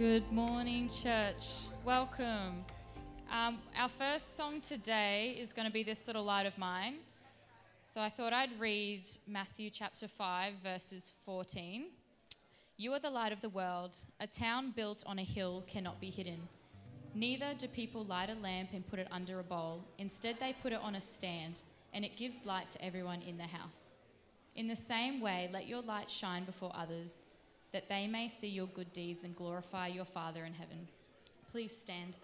Good morning, church. Welcome. Um, our first song today is going to be This Little Light of Mine. So I thought I'd read Matthew chapter 5, verses 14. You are the light of the world. A town built on a hill cannot be hidden. Neither do people light a lamp and put it under a bowl. Instead, they put it on a stand, and it gives light to everyone in the house. In the same way, let your light shine before others that they may see your good deeds and glorify your Father in heaven. Please stand.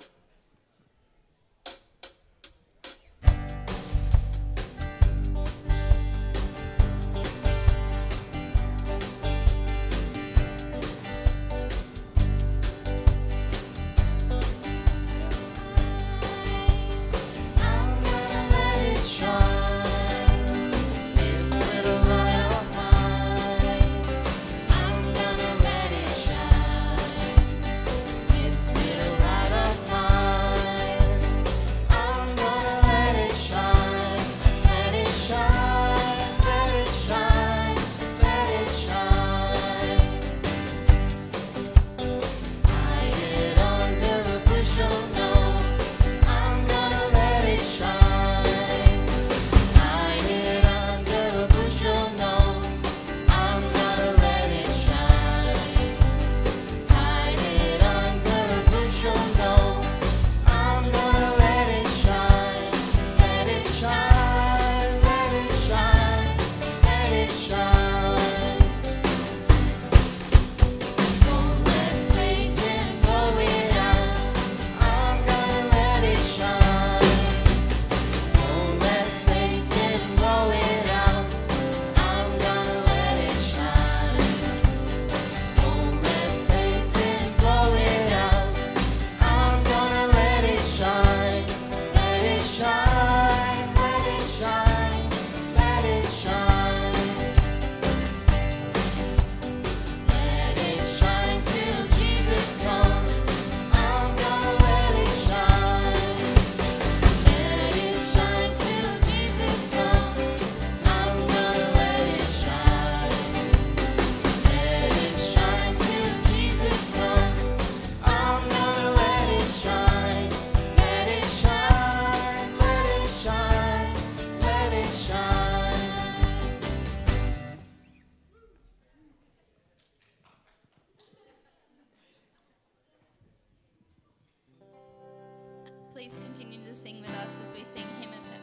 please continue to sing with us as we sing him.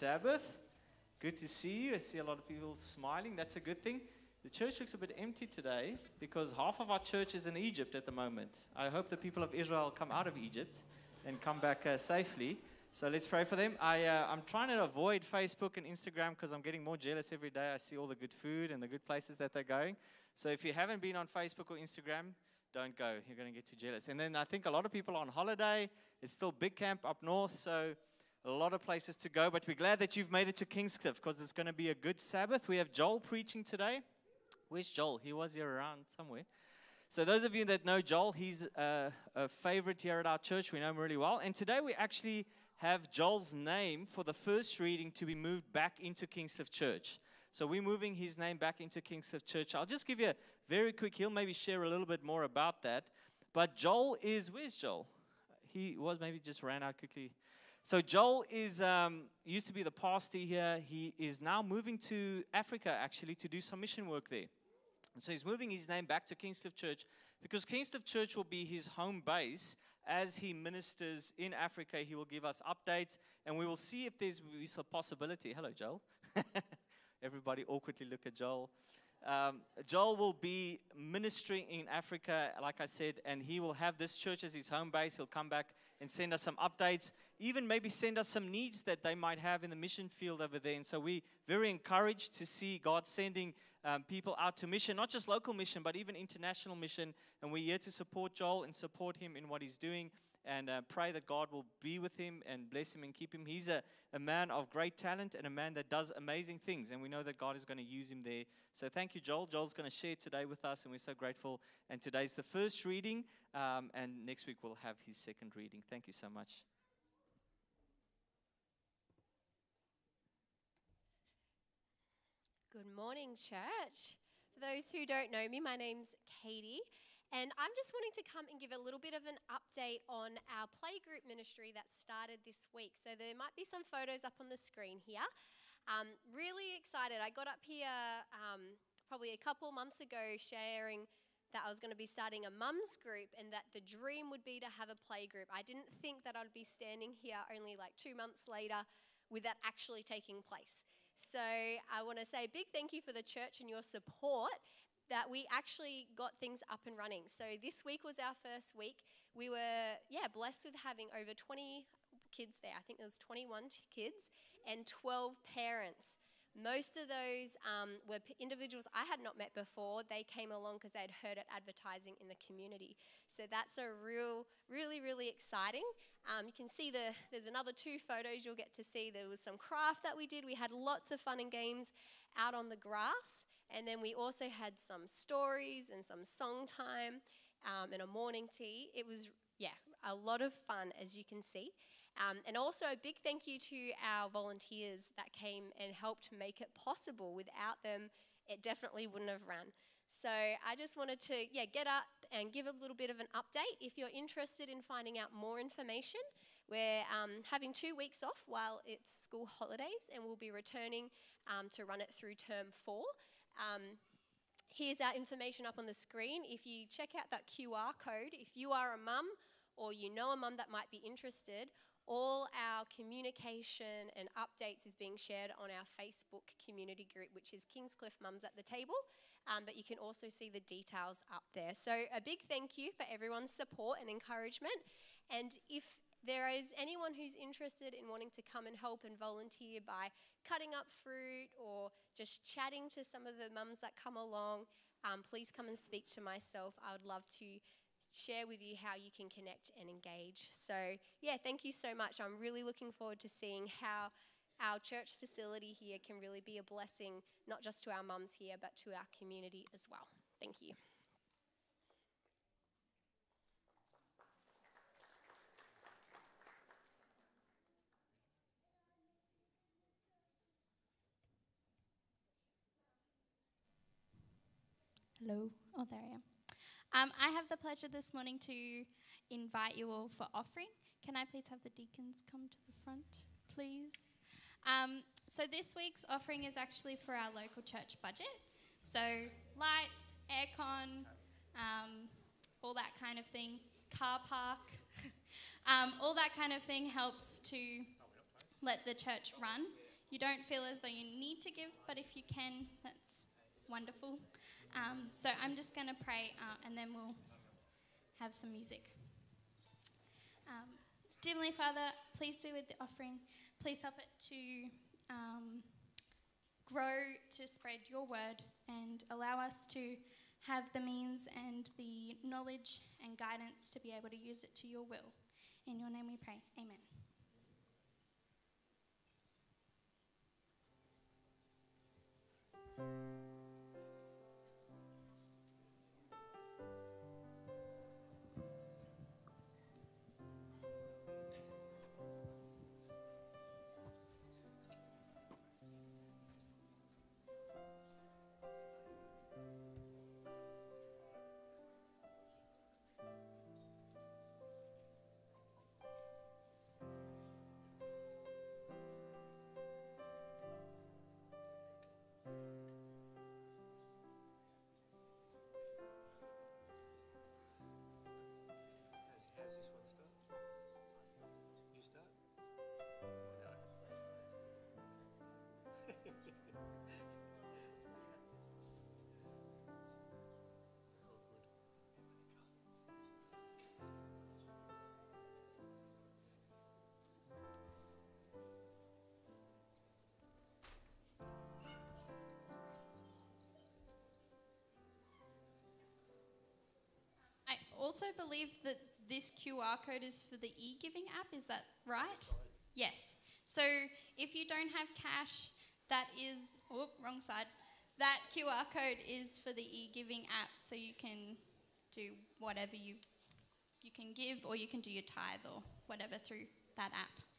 Sabbath. Good to see you. I see a lot of people smiling. That's a good thing. The church looks a bit empty today because half of our church is in Egypt at the moment. I hope the people of Israel come out of Egypt and come back uh, safely. So let's pray for them. I, uh, I'm trying to avoid Facebook and Instagram because I'm getting more jealous every day. I see all the good food and the good places that they're going. So if you haven't been on Facebook or Instagram, don't go. You're going to get too jealous. And then I think a lot of people are on holiday. It's still big camp up north, so a lot of places to go. But we're glad that you've made it to Kingscliff because it's going to be a good Sabbath. We have Joel preaching today. Where's Joel? He was here around somewhere. So those of you that know Joel, he's uh, a favorite here at our church. We know him really well. And today we actually have Joel's name for the first reading to be moved back into Kingscliff Church. So we're moving his name back into Kingscliff Church. I'll just give you a very quick, he'll maybe share a little bit more about that. But Joel is, where's Joel? He was maybe just ran out quickly. So Joel is um, used to be the pastor here. He is now moving to Africa actually to do some mission work there. And so he's moving his name back to Kingscliff Church because Kingscliff Church will be his home base as he ministers in Africa. He will give us updates and we will see if there's a possibility. Hello, Joel. Everybody awkwardly look at Joel. Um, Joel will be ministering in Africa, like I said, and he will have this church as his home base. He'll come back and send us some updates, even maybe send us some needs that they might have in the mission field over there. And so we're very encouraged to see God sending um, people out to mission, not just local mission, but even international mission. And we're here to support Joel and support him in what he's doing and uh, pray that God will be with him and bless him and keep him. He's a, a man of great talent and a man that does amazing things, and we know that God is going to use him there. So thank you, Joel. Joel's going to share today with us, and we're so grateful. And today's the first reading, um, and next week we'll have his second reading. Thank you so much. Good morning, church. For those who don't know me, my name's Katie, and I'm just wanting to come and give a little bit of an update on our playgroup ministry that started this week. So there might be some photos up on the screen here. Um, really excited. I got up here um, probably a couple months ago sharing that I was going to be starting a mums group and that the dream would be to have a playgroup. I didn't think that I'd be standing here only like two months later with that actually taking place. So I want to say a big thank you for the church and your support that we actually got things up and running. So this week was our first week. We were, yeah, blessed with having over 20 kids there. I think there was 21 kids and 12 parents. Most of those um, were individuals I had not met before. They came along because they had heard it advertising in the community. So that's a real, really, really exciting. Um, you can see the there's another two photos you'll get to see. There was some craft that we did. We had lots of fun and games out on the grass, and then we also had some stories and some song time um, and a morning tea. It was yeah, a lot of fun, as you can see. Um, and also, a big thank you to our volunteers that came and helped make it possible. Without them, it definitely wouldn't have run. So I just wanted to, yeah, get up and give a little bit of an update. If you're interested in finding out more information, we're um, having two weeks off while it's school holidays, and we'll be returning um, to run it through term four. Um, here's our information up on the screen. If you check out that QR code, if you are a mum or you know a mum that might be interested, all our communication and updates is being shared on our Facebook community group, which is Kingscliff Mums at the Table. Um, but you can also see the details up there. So, a big thank you for everyone's support and encouragement. And if there is anyone who's interested in wanting to come and help and volunteer by cutting up fruit or just chatting to some of the mums that come along, um, please come and speak to myself. I would love to share with you how you can connect and engage. So, yeah, thank you so much. I'm really looking forward to seeing how our church facility here can really be a blessing, not just to our mums here, but to our community as well. Thank you. Hello. Oh, there I am. Um, I have the pleasure this morning to invite you all for offering. Can I please have the deacons come to the front, please? Um, so this week's offering is actually for our local church budget. So lights, aircon, um, all that kind of thing, car park, um, all that kind of thing helps to let the church run. You don't feel as though you need to give, but if you can, that's wonderful. Um, so I'm just going to pray uh, and then we'll have some music. Um, Heavenly Father, please be with the offering. Please help it to um, grow, to spread your word, and allow us to have the means and the knowledge and guidance to be able to use it to your will. In your name we pray. Amen. How's also believe that this QR code is for the e giving app, is that right? Yes. So if you don't have cash, that is, oh, wrong side. That QR code is for the e giving app, so you can do whatever you you can give, or you can do your tithe or whatever through that app.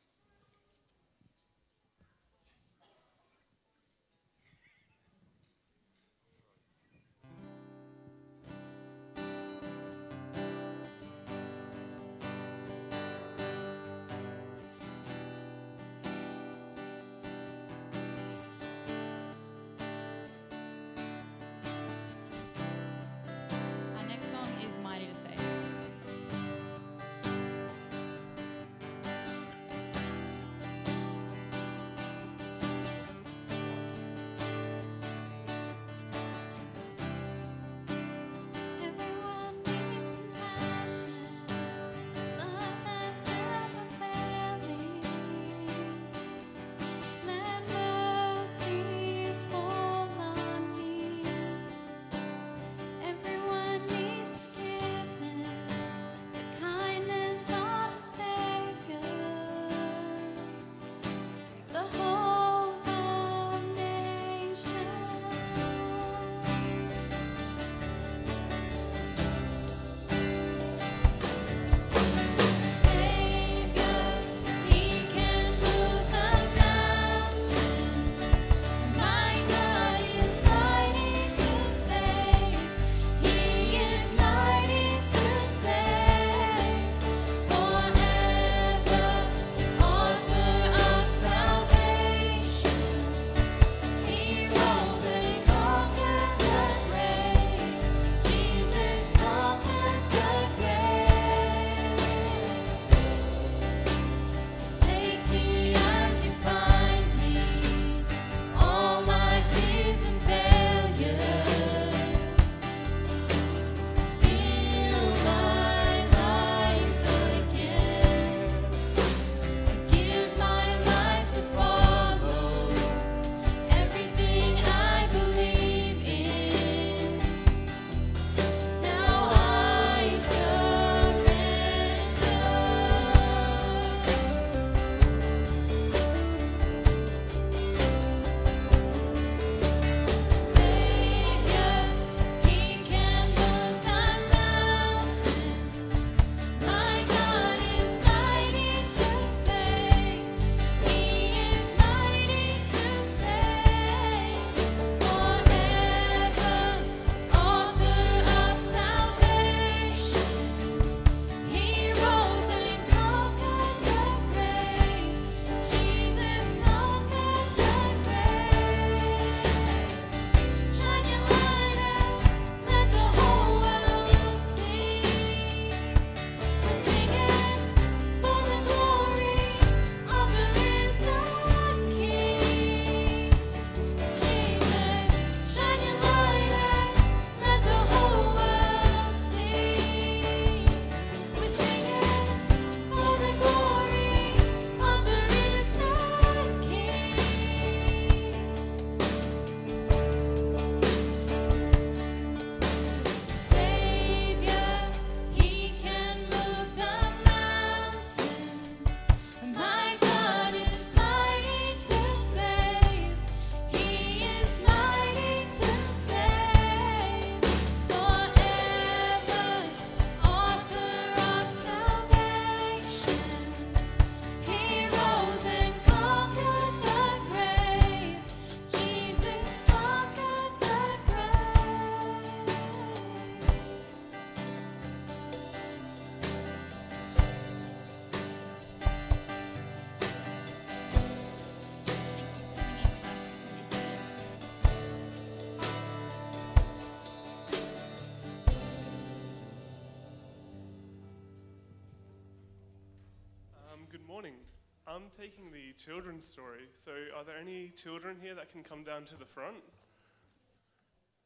Children's story. So, are there any children here that can come down to the front?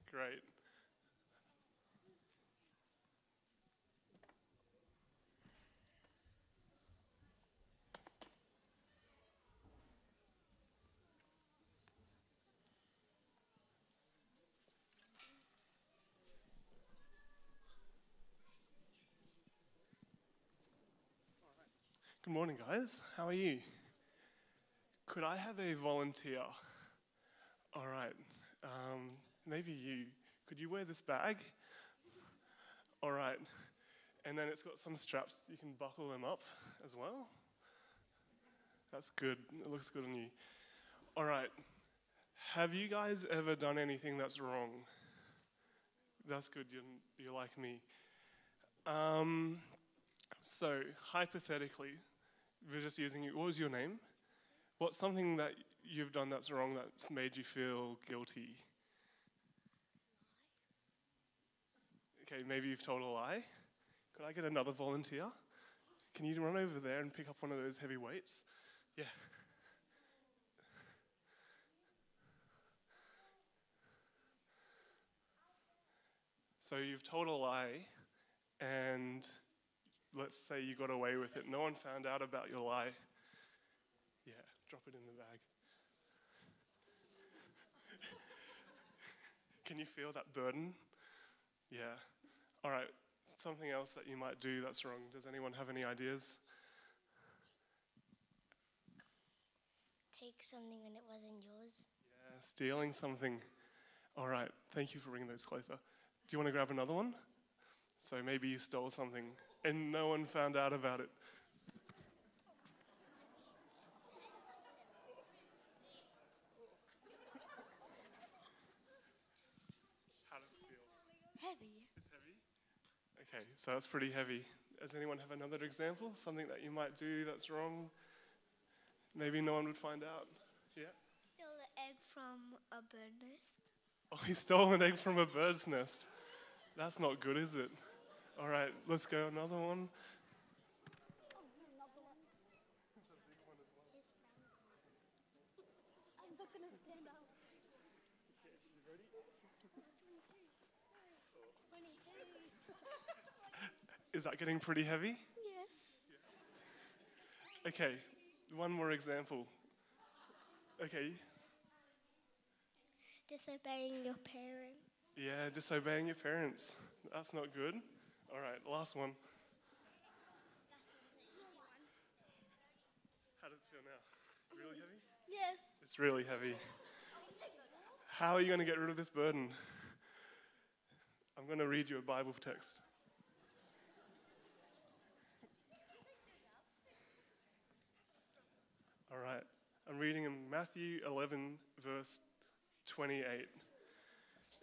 Great. Good morning, guys. How are you? Could I have a volunteer? All right. Um, maybe you. Could you wear this bag? All right. And then it's got some straps. You can buckle them up as well. That's good. It looks good on you. All right. Have you guys ever done anything that's wrong? That's good. You're, you're like me. Um, so, hypothetically, we're just using you. What was your name? What's something that you've done that's wrong that's made you feel guilty? Okay, maybe you've told a lie. Could I get another volunteer? Can you run over there and pick up one of those heavy weights? Yeah. So you've told a lie, and let's say you got away with it. No one found out about your lie. Drop it in the bag. Can you feel that burden? Yeah. All right. Something else that you might do that's wrong. Does anyone have any ideas? take something when it wasn't yours. Yeah, stealing something. All right. Thank you for bringing those closer. Do you want to grab another one? So maybe you stole something and no one found out about it. How does it feel? Heavy. It's heavy? Okay, so that's pretty heavy. Does anyone have another example? Something that you might do that's wrong? Maybe no one would find out. Yeah? Steal the egg from a bird nest. Oh, he stole an egg from a bird's nest. That's not good, is it? All right, let's go another one. I'm not gonna stand up. Is that getting pretty heavy? Yes. Okay, one more example. Okay, Disobeying your parents. yeah, disobeying your parents. That's not good. All right, last one. How does it feel now? Really heavy? Yes. It's really heavy. How are you going to get rid of this burden? I'm going to read you a Bible text. All right. I'm reading in Matthew 11, verse 28.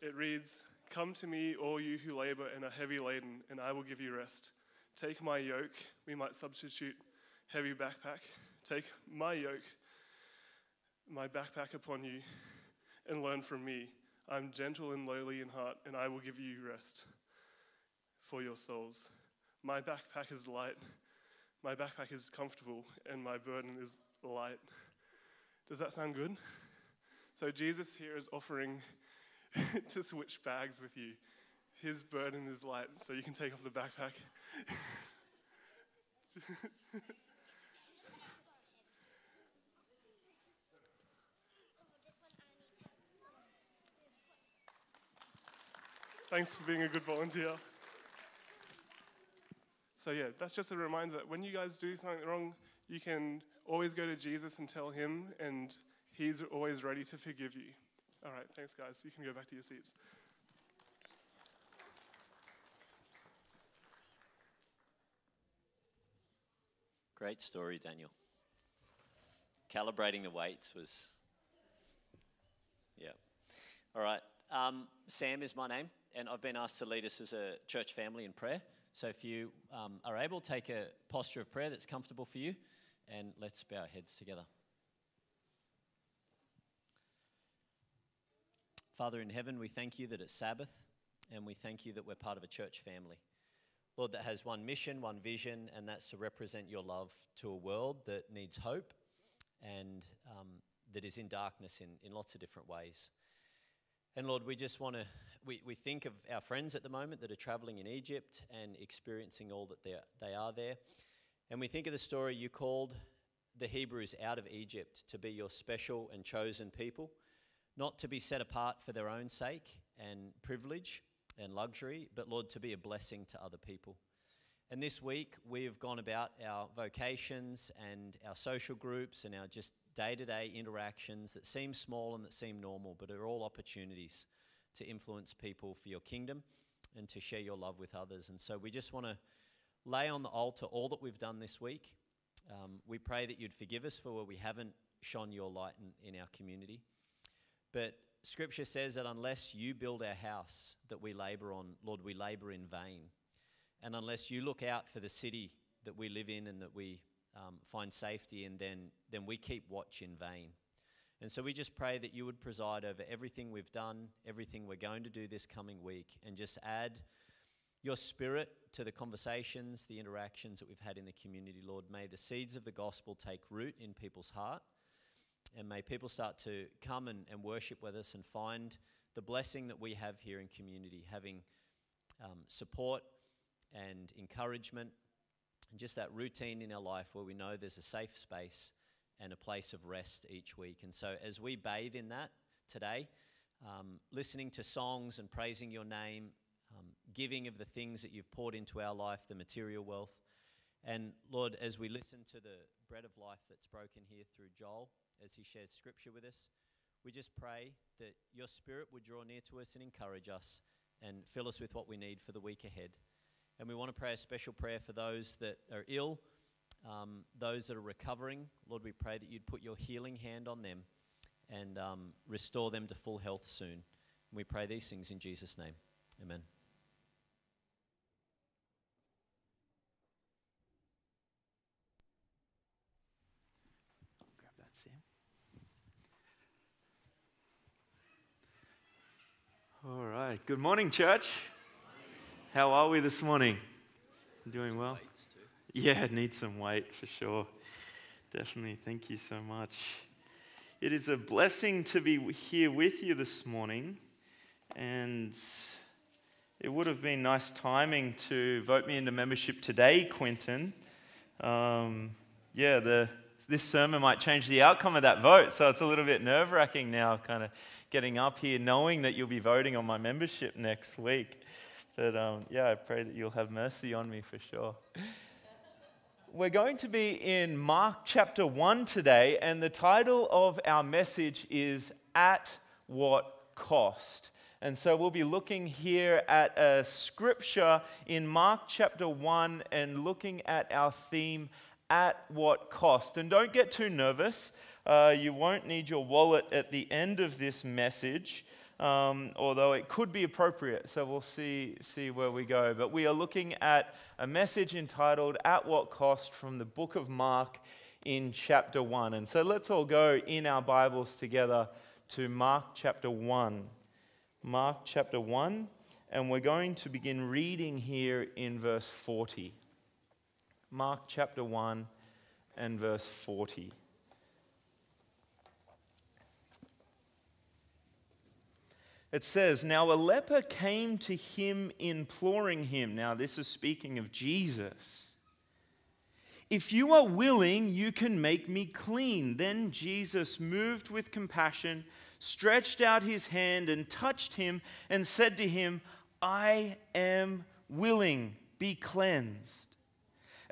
It reads Come to me, all you who labor and are heavy laden, and I will give you rest. Take my yoke. We might substitute heavy backpack. Take my yoke, my backpack upon you, and learn from me. I'm gentle and lowly in heart, and I will give you rest for your souls. My backpack is light, my backpack is comfortable, and my burden is light. Does that sound good? So, Jesus here is offering to switch bags with you. His burden is light, so you can take off the backpack. Thanks for being a good volunteer. So, yeah, that's just a reminder that when you guys do something wrong, you can always go to Jesus and tell him, and he's always ready to forgive you. All right, thanks, guys. You can go back to your seats. Great story, Daniel. Calibrating the weights was, yeah. All right. Um, Sam is my name, and I've been asked to lead us as a church family in prayer. So if you um, are able, take a posture of prayer that's comfortable for you, and let's bow our heads together. Father in heaven, we thank you that it's Sabbath, and we thank you that we're part of a church family. Lord, that has one mission, one vision, and that's to represent your love to a world that needs hope and um, that is in darkness in, in lots of different ways. And Lord, we just want to, we, we think of our friends at the moment that are traveling in Egypt and experiencing all that they are there. And we think of the story you called the Hebrews out of Egypt to be your special and chosen people, not to be set apart for their own sake and privilege and luxury, but Lord, to be a blessing to other people. And this week, we've gone about our vocations and our social groups and our just day to day interactions that seem small and that seem normal, but are all opportunities to influence people for your kingdom and to share your love with others. And so we just want to lay on the altar all that we've done this week. Um, we pray that you'd forgive us for where we haven't shone your light in, in our community. But scripture says that unless you build our house that we labor on, Lord, we labor in vain. And unless you look out for the city that we live in and that we um, find safety in, then, then we keep watch in vain. And so we just pray that you would preside over everything we've done, everything we're going to do this coming week, and just add your spirit to the conversations, the interactions that we've had in the community, Lord. May the seeds of the gospel take root in people's heart, and may people start to come and, and worship with us and find the blessing that we have here in community, having um, support and encouragement, and just that routine in our life where we know there's a safe space and a place of rest each week. And so, as we bathe in that today, um, listening to songs and praising your name, giving of the things that you've poured into our life, the material wealth. And Lord, as we listen to the bread of life that's broken here through Joel, as he shares scripture with us, we just pray that your spirit would draw near to us and encourage us and fill us with what we need for the week ahead. And we want to pray a special prayer for those that are ill, um, those that are recovering. Lord, we pray that you'd put your healing hand on them and um, restore them to full health soon. And we pray these things in Jesus' name. Amen. All right. Good morning, church. How are we this morning? Doing well? Yeah, need some weight for sure. Definitely. Thank you so much. It is a blessing to be here with you this morning, and it would have been nice timing to vote me into membership today, Quentin. Um, yeah, the, this sermon might change the outcome of that vote, so it's a little bit nerve wracking now, kind of getting up here knowing that you'll be voting on my membership next week. But um, yeah, I pray that you'll have mercy on me for sure. We're going to be in Mark chapter 1 today, and the title of our message is At What Cost? And so we'll be looking here at a scripture in Mark chapter 1 and looking at our theme, At What Cost? And don't get too nervous. Uh, you won't need your wallet at the end of this message um, although it could be appropriate. So we'll see, see where we go. But we are looking at a message entitled At What Cost from the book of Mark in chapter 1. And so let's all go in our Bibles together to Mark chapter 1. Mark chapter 1, and we're going to begin reading here in verse 40. Mark chapter 1 and verse 40. It says, Now a leper came to him imploring him. Now, this is speaking of Jesus. If you are willing, you can make me clean. Then Jesus, moved with compassion, stretched out his hand and touched him and said to him, I am willing, be cleansed.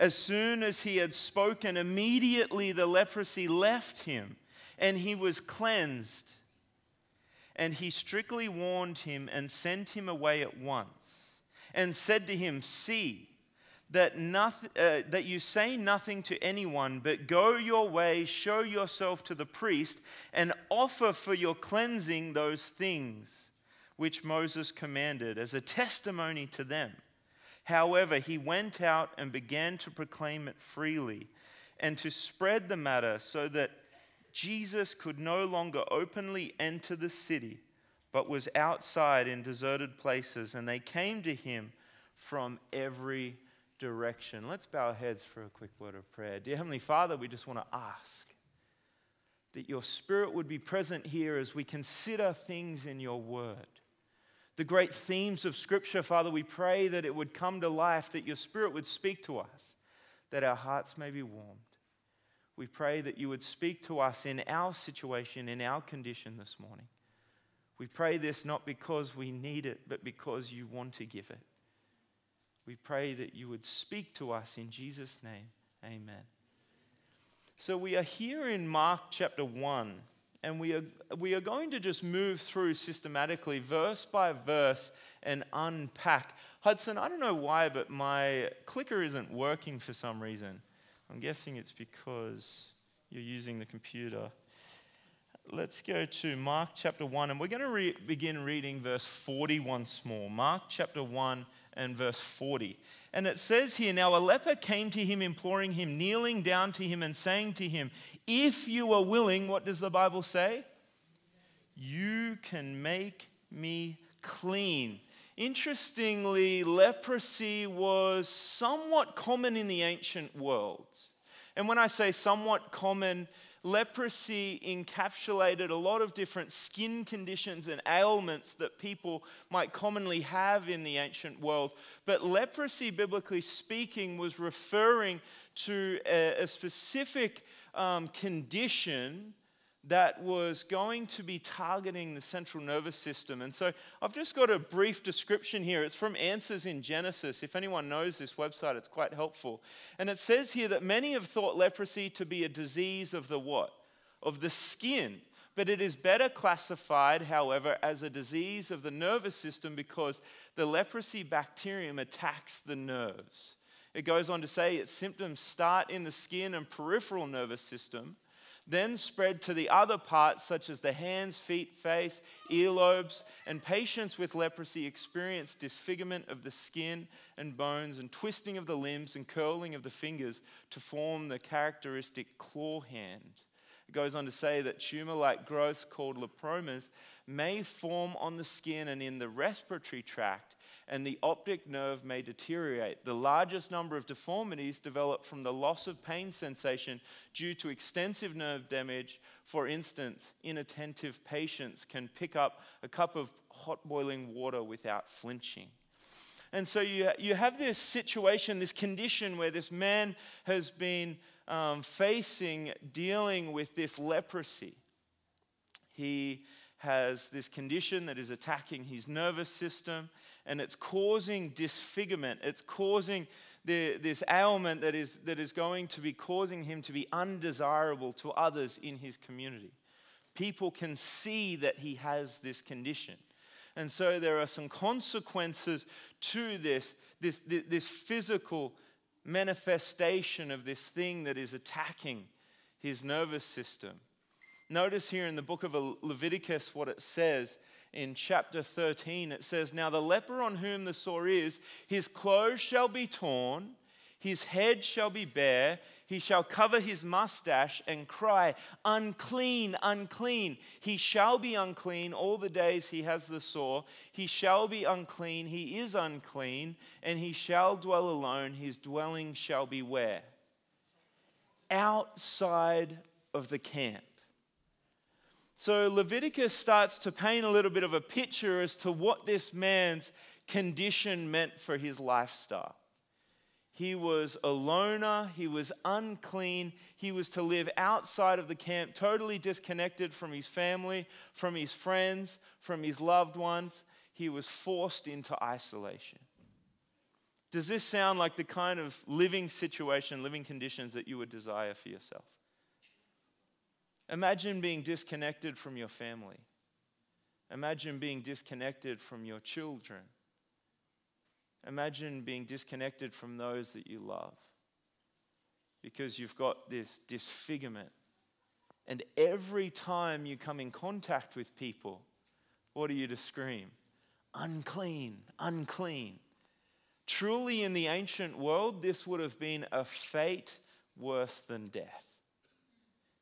As soon as he had spoken, immediately the leprosy left him and he was cleansed. And he strictly warned him and sent him away at once, and said to him, See, that, noth- uh, that you say nothing to anyone, but go your way, show yourself to the priest, and offer for your cleansing those things which Moses commanded as a testimony to them. However, he went out and began to proclaim it freely and to spread the matter so that Jesus could no longer openly enter the city, but was outside in deserted places, and they came to him from every direction. Let's bow our heads for a quick word of prayer. Dear Heavenly Father, we just want to ask that your Spirit would be present here as we consider things in your word. The great themes of Scripture, Father, we pray that it would come to life, that your Spirit would speak to us, that our hearts may be warmed. We pray that you would speak to us in our situation, in our condition this morning. We pray this not because we need it, but because you want to give it. We pray that you would speak to us in Jesus' name. Amen. So we are here in Mark chapter 1, and we are, we are going to just move through systematically, verse by verse, and unpack. Hudson, I don't know why, but my clicker isn't working for some reason. I'm guessing it's because you're using the computer. Let's go to Mark chapter 1, and we're going to re- begin reading verse 40 once more. Mark chapter 1 and verse 40. And it says here Now a leper came to him, imploring him, kneeling down to him, and saying to him, If you are willing, what does the Bible say? You can make me clean. Interestingly, leprosy was somewhat common in the ancient world. And when I say somewhat common, leprosy encapsulated a lot of different skin conditions and ailments that people might commonly have in the ancient world. But leprosy, biblically speaking, was referring to a, a specific um, condition that was going to be targeting the central nervous system. And so I've just got a brief description here. It's from Answers in Genesis. If anyone knows this website, it's quite helpful. And it says here that many have thought leprosy to be a disease of the what? Of the skin. But it is better classified, however, as a disease of the nervous system because the leprosy bacterium attacks the nerves. It goes on to say its symptoms start in the skin and peripheral nervous system then spread to the other parts, such as the hands, feet, face, earlobes. And patients with leprosy experience disfigurement of the skin and bones, and twisting of the limbs and curling of the fingers to form the characteristic claw hand. It goes on to say that tumor like growths called lepromas may form on the skin and in the respiratory tract and the optic nerve may deteriorate. The largest number of deformities develop from the loss of pain sensation due to extensive nerve damage. For instance, inattentive patients can pick up a cup of hot boiling water without flinching. And so you, you have this situation, this condition where this man has been um, facing, dealing with this leprosy. He has this condition that is attacking his nervous system and it's causing disfigurement. It's causing the, this ailment that is, that is going to be causing him to be undesirable to others in his community. People can see that he has this condition. And so there are some consequences to this, this, this physical manifestation of this thing that is attacking his nervous system. Notice here in the book of Leviticus what it says in chapter 13, it says, Now the leper on whom the sore is, his clothes shall be torn, his head shall be bare, he shall cover his mustache and cry, Unclean, unclean. He shall be unclean all the days he has the sore. He shall be unclean, he is unclean, and he shall dwell alone. His dwelling shall be where? Outside of the camp. So Leviticus starts to paint a little bit of a picture as to what this man's condition meant for his lifestyle. He was a loner, he was unclean, he was to live outside of the camp, totally disconnected from his family, from his friends, from his loved ones. He was forced into isolation. Does this sound like the kind of living situation, living conditions that you would desire for yourself? Imagine being disconnected from your family. Imagine being disconnected from your children. Imagine being disconnected from those that you love because you've got this disfigurement. And every time you come in contact with people, what are you to scream? Unclean, unclean. Truly, in the ancient world, this would have been a fate worse than death.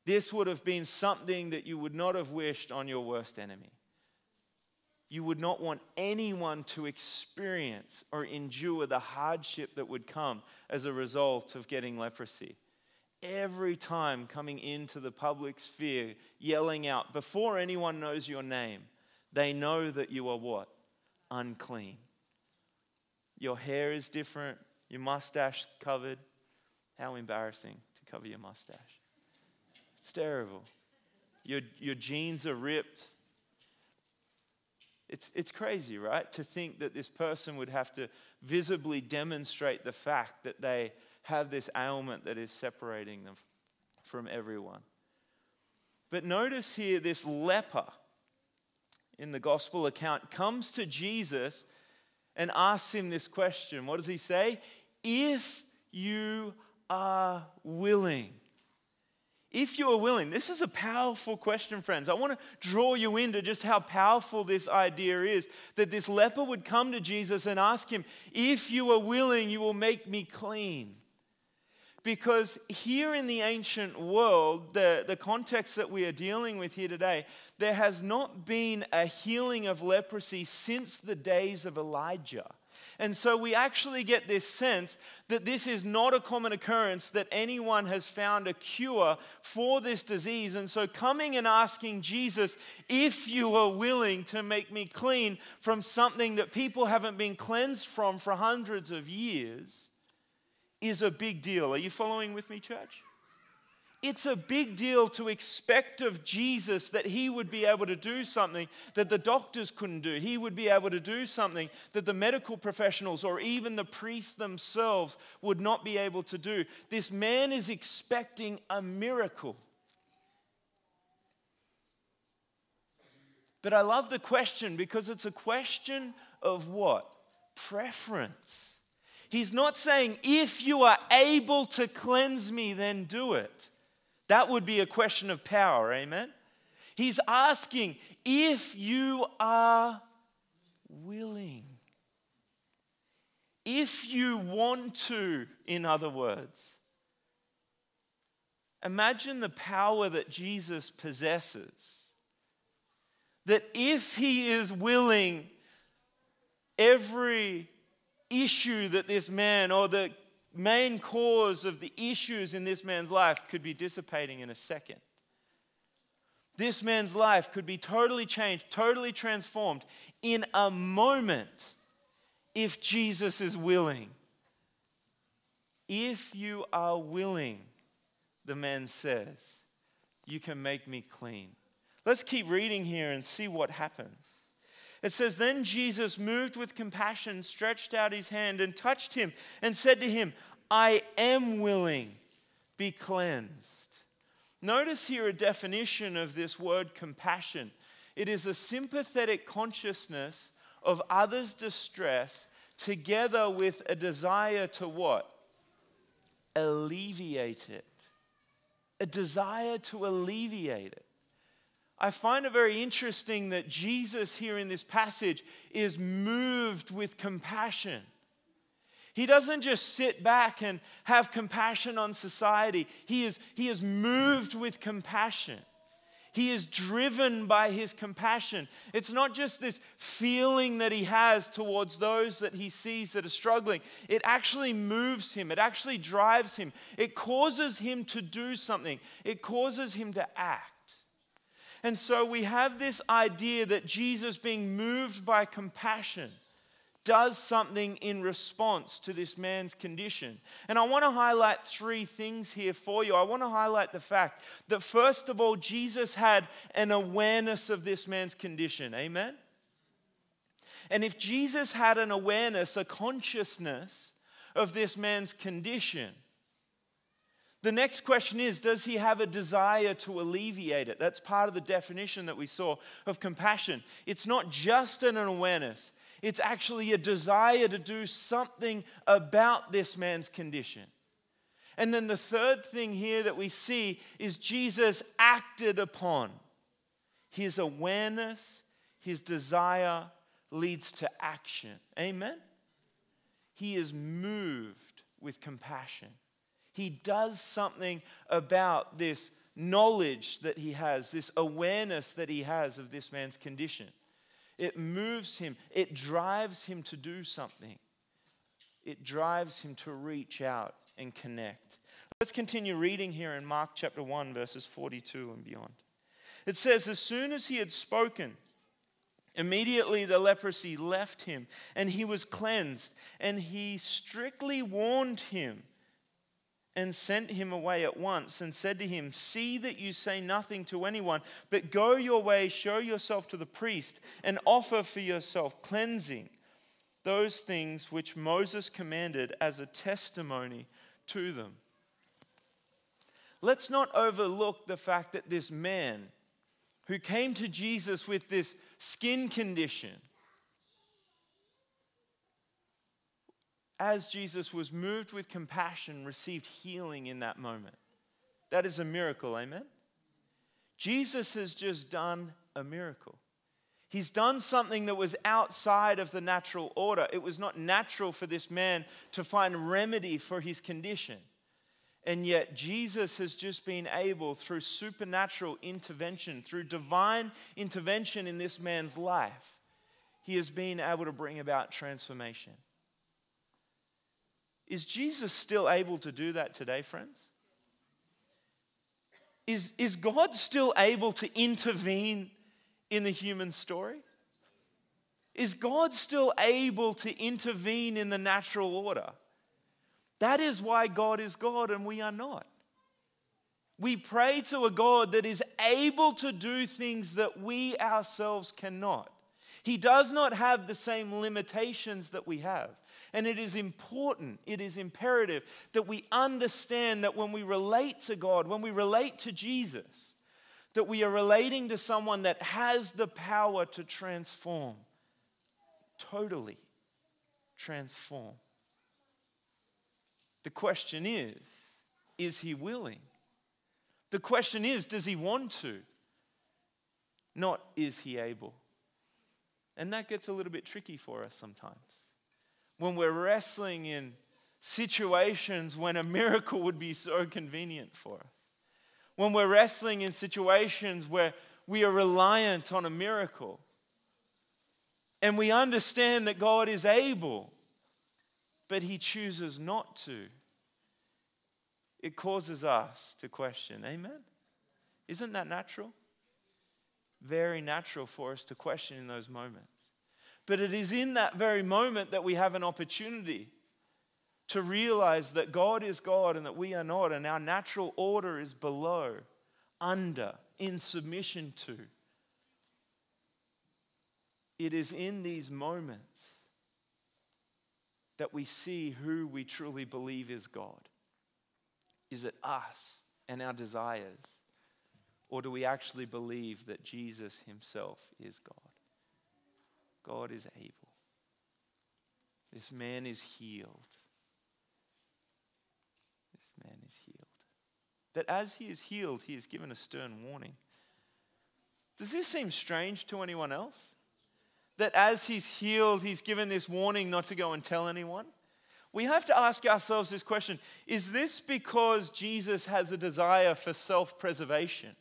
This would have been something that you would not have wished on your worst enemy. you would not want anyone to experience or endure the hardship that would come as a result of getting leprosy. Every time coming into the public sphere, yelling out, before anyone knows your name, they know that you are what? Unclean. Your hair is different, your mustache covered. How embarrassing to cover your mustache. It's terrible. Your, your jeans are ripped. It's, it's crazy, right? To think that this person would have to visibly demonstrate the fact that they have this ailment that is separating them from everyone. But notice here this leper in the gospel account comes to Jesus and asks him this question. What does he say? If you are willing. If you are willing, this is a powerful question, friends. I want to draw you into just how powerful this idea is that this leper would come to Jesus and ask him, If you are willing, you will make me clean. Because here in the ancient world, the, the context that we are dealing with here today, there has not been a healing of leprosy since the days of Elijah. And so we actually get this sense that this is not a common occurrence that anyone has found a cure for this disease. And so coming and asking Jesus, if you are willing to make me clean from something that people haven't been cleansed from for hundreds of years, is a big deal. Are you following with me, church? It's a big deal to expect of Jesus that he would be able to do something that the doctors couldn't do. He would be able to do something that the medical professionals or even the priests themselves would not be able to do. This man is expecting a miracle. But I love the question because it's a question of what? Preference. He's not saying, if you are able to cleanse me, then do it. That would be a question of power, amen? He's asking, if you are willing, if you want to, in other words. Imagine the power that Jesus possesses. That if he is willing, every issue that this man or the main cause of the issues in this man's life could be dissipating in a second. This man's life could be totally changed, totally transformed in a moment if Jesus is willing. If you are willing, the man says, you can make me clean. Let's keep reading here and see what happens. It says, Then Jesus, moved with compassion, stretched out his hand and touched him and said to him, I am willing, be cleansed. Notice here a definition of this word compassion it is a sympathetic consciousness of others' distress together with a desire to what? Alleviate it. A desire to alleviate it. I find it very interesting that Jesus, here in this passage, is moved with compassion. He doesn't just sit back and have compassion on society, he is, he is moved with compassion. He is driven by his compassion. It's not just this feeling that he has towards those that he sees that are struggling. It actually moves him, it actually drives him, it causes him to do something, it causes him to act. And so we have this idea that Jesus, being moved by compassion, does something in response to this man's condition. And I want to highlight three things here for you. I want to highlight the fact that, first of all, Jesus had an awareness of this man's condition. Amen? And if Jesus had an awareness, a consciousness of this man's condition, the next question is Does he have a desire to alleviate it? That's part of the definition that we saw of compassion. It's not just an awareness, it's actually a desire to do something about this man's condition. And then the third thing here that we see is Jesus acted upon. His awareness, his desire leads to action. Amen? He is moved with compassion. He does something about this knowledge that he has, this awareness that he has of this man's condition. It moves him, it drives him to do something, it drives him to reach out and connect. Let's continue reading here in Mark chapter 1, verses 42 and beyond. It says, As soon as he had spoken, Immediately the leprosy left him, and he was cleansed. And he strictly warned him and sent him away at once, and said to him, See that you say nothing to anyone, but go your way, show yourself to the priest, and offer for yourself cleansing those things which Moses commanded as a testimony to them. Let's not overlook the fact that this man who came to Jesus with this skin condition, as Jesus was moved with compassion, received healing in that moment. That is a miracle, amen? Jesus has just done a miracle. He's done something that was outside of the natural order. It was not natural for this man to find remedy for his condition. And yet, Jesus has just been able, through supernatural intervention, through divine intervention in this man's life, he has been able to bring about transformation. Is Jesus still able to do that today, friends? Is, is God still able to intervene in the human story? Is God still able to intervene in the natural order? That is why God is God and we are not. We pray to a God that is able to do things that we ourselves cannot. He does not have the same limitations that we have. And it is important, it is imperative that we understand that when we relate to God, when we relate to Jesus, that we are relating to someone that has the power to transform, totally transform. The question is, is he willing? The question is, does he want to? Not, is he able? And that gets a little bit tricky for us sometimes. When we're wrestling in situations when a miracle would be so convenient for us. When we're wrestling in situations where we are reliant on a miracle. And we understand that God is able, but He chooses not to. It causes us to question. Amen? Isn't that natural? Very natural for us to question in those moments. But it is in that very moment that we have an opportunity to realize that God is God and that we are not, and our natural order is below, under, in submission to. It is in these moments that we see who we truly believe is God. Is it us and our desires? Or do we actually believe that Jesus himself is God? God is able. This man is healed. This man is healed. But as he is healed, he is given a stern warning. Does this seem strange to anyone else? That as he's healed, he's given this warning not to go and tell anyone? We have to ask ourselves this question Is this because Jesus has a desire for self preservation?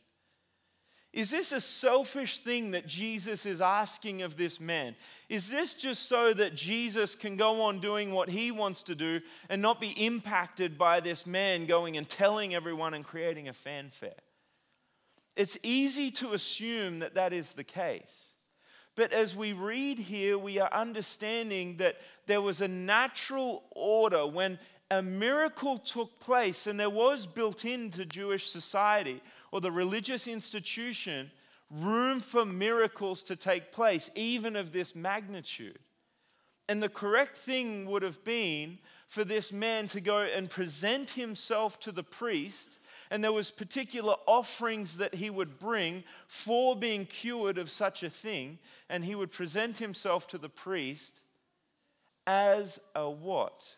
Is this a selfish thing that Jesus is asking of this man? Is this just so that Jesus can go on doing what he wants to do and not be impacted by this man going and telling everyone and creating a fanfare? It's easy to assume that that is the case. But as we read here, we are understanding that there was a natural order when a miracle took place, and there was built into Jewish society or the religious institution room for miracles to take place, even of this magnitude. And the correct thing would have been for this man to go and present himself to the priest and there was particular offerings that he would bring for being cured of such a thing and he would present himself to the priest as a what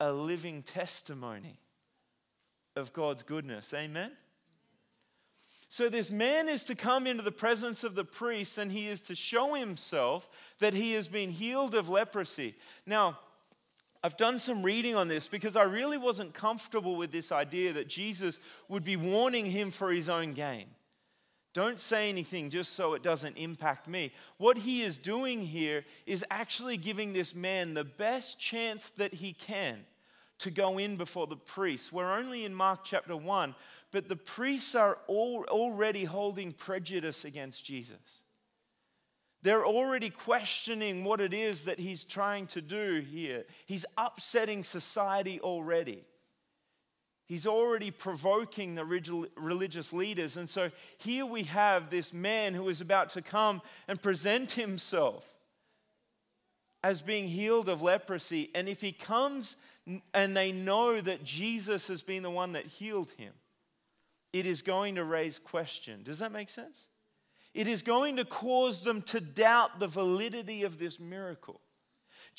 a living testimony of God's goodness. Amen? So, this man is to come into the presence of the priest and he is to show himself that he has been healed of leprosy. Now, I've done some reading on this because I really wasn't comfortable with this idea that Jesus would be warning him for his own gain. Don't say anything just so it doesn't impact me. What he is doing here is actually giving this man the best chance that he can to go in before the priests. We're only in Mark chapter 1, but the priests are all already holding prejudice against Jesus. They're already questioning what it is that he's trying to do here. He's upsetting society already. He's already provoking the religious leaders. And so here we have this man who is about to come and present himself as being healed of leprosy. And if he comes and they know that Jesus has been the one that healed him, it is going to raise question. Does that make sense? It is going to cause them to doubt the validity of this miracle.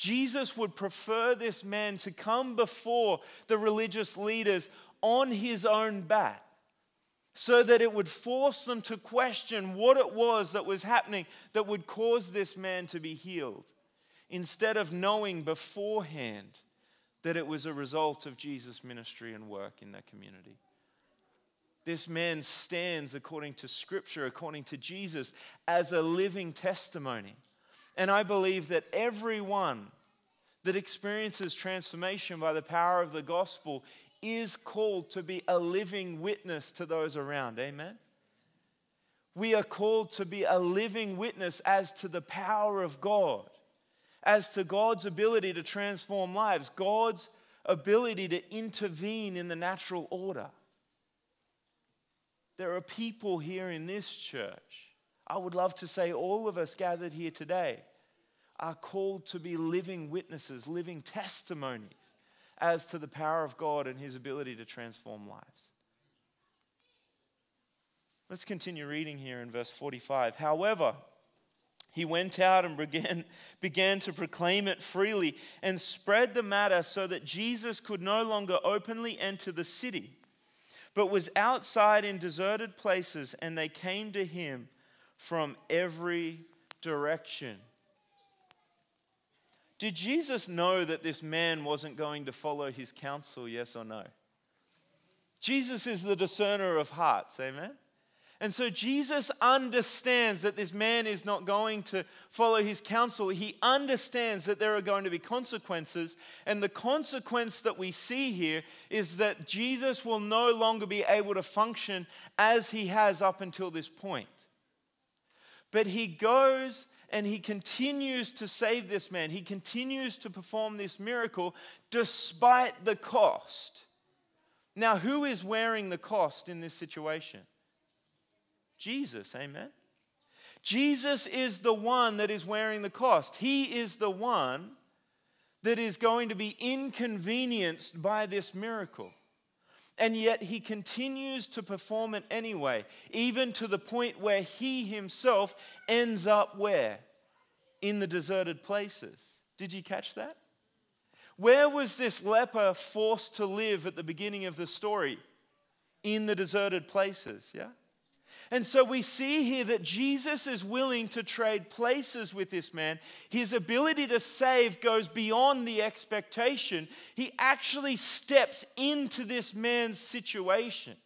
Jesus would prefer this man to come before the religious leaders on his own bat so that it would force them to question what it was that was happening that would cause this man to be healed instead of knowing beforehand that it was a result of Jesus' ministry and work in that community. This man stands according to Scripture, according to Jesus, as a living testimony. And I believe that everyone that experiences transformation by the power of the gospel is called to be a living witness to those around. Amen? We are called to be a living witness as to the power of God, as to God's ability to transform lives, God's ability to intervene in the natural order. There are people here in this church. I would love to say all of us gathered here today are called to be living witnesses, living testimonies as to the power of God and his ability to transform lives. Let's continue reading here in verse 45. However, he went out and began, began to proclaim it freely and spread the matter so that Jesus could no longer openly enter the city, but was outside in deserted places, and they came to him from every direction. Did Jesus know that this man wasn't going to follow his counsel, yes or no? Jesus is the discerner of hearts, amen? And so Jesus understands that this man is not going to follow his counsel. He understands that there are going to be consequences. And the consequence that we see here is that Jesus will no longer be able to function as he has up until this point. But he goes and he continues to save this man. He continues to perform this miracle despite the cost. Now, who is wearing the cost in this situation? Jesus, amen. Jesus is the one that is wearing the cost. He is the one that is going to be inconvenienced by this miracle and yet he continues to perform it anyway, even to the point where he himself ends up where? In the deserted places. Did you catch that? Where was this leper forced to live at the beginning of the story? In the deserted places, yeah? And so we see here that Jesus is willing to trade places with this man. His ability to save goes beyond the expectation. He actually steps into this man's situation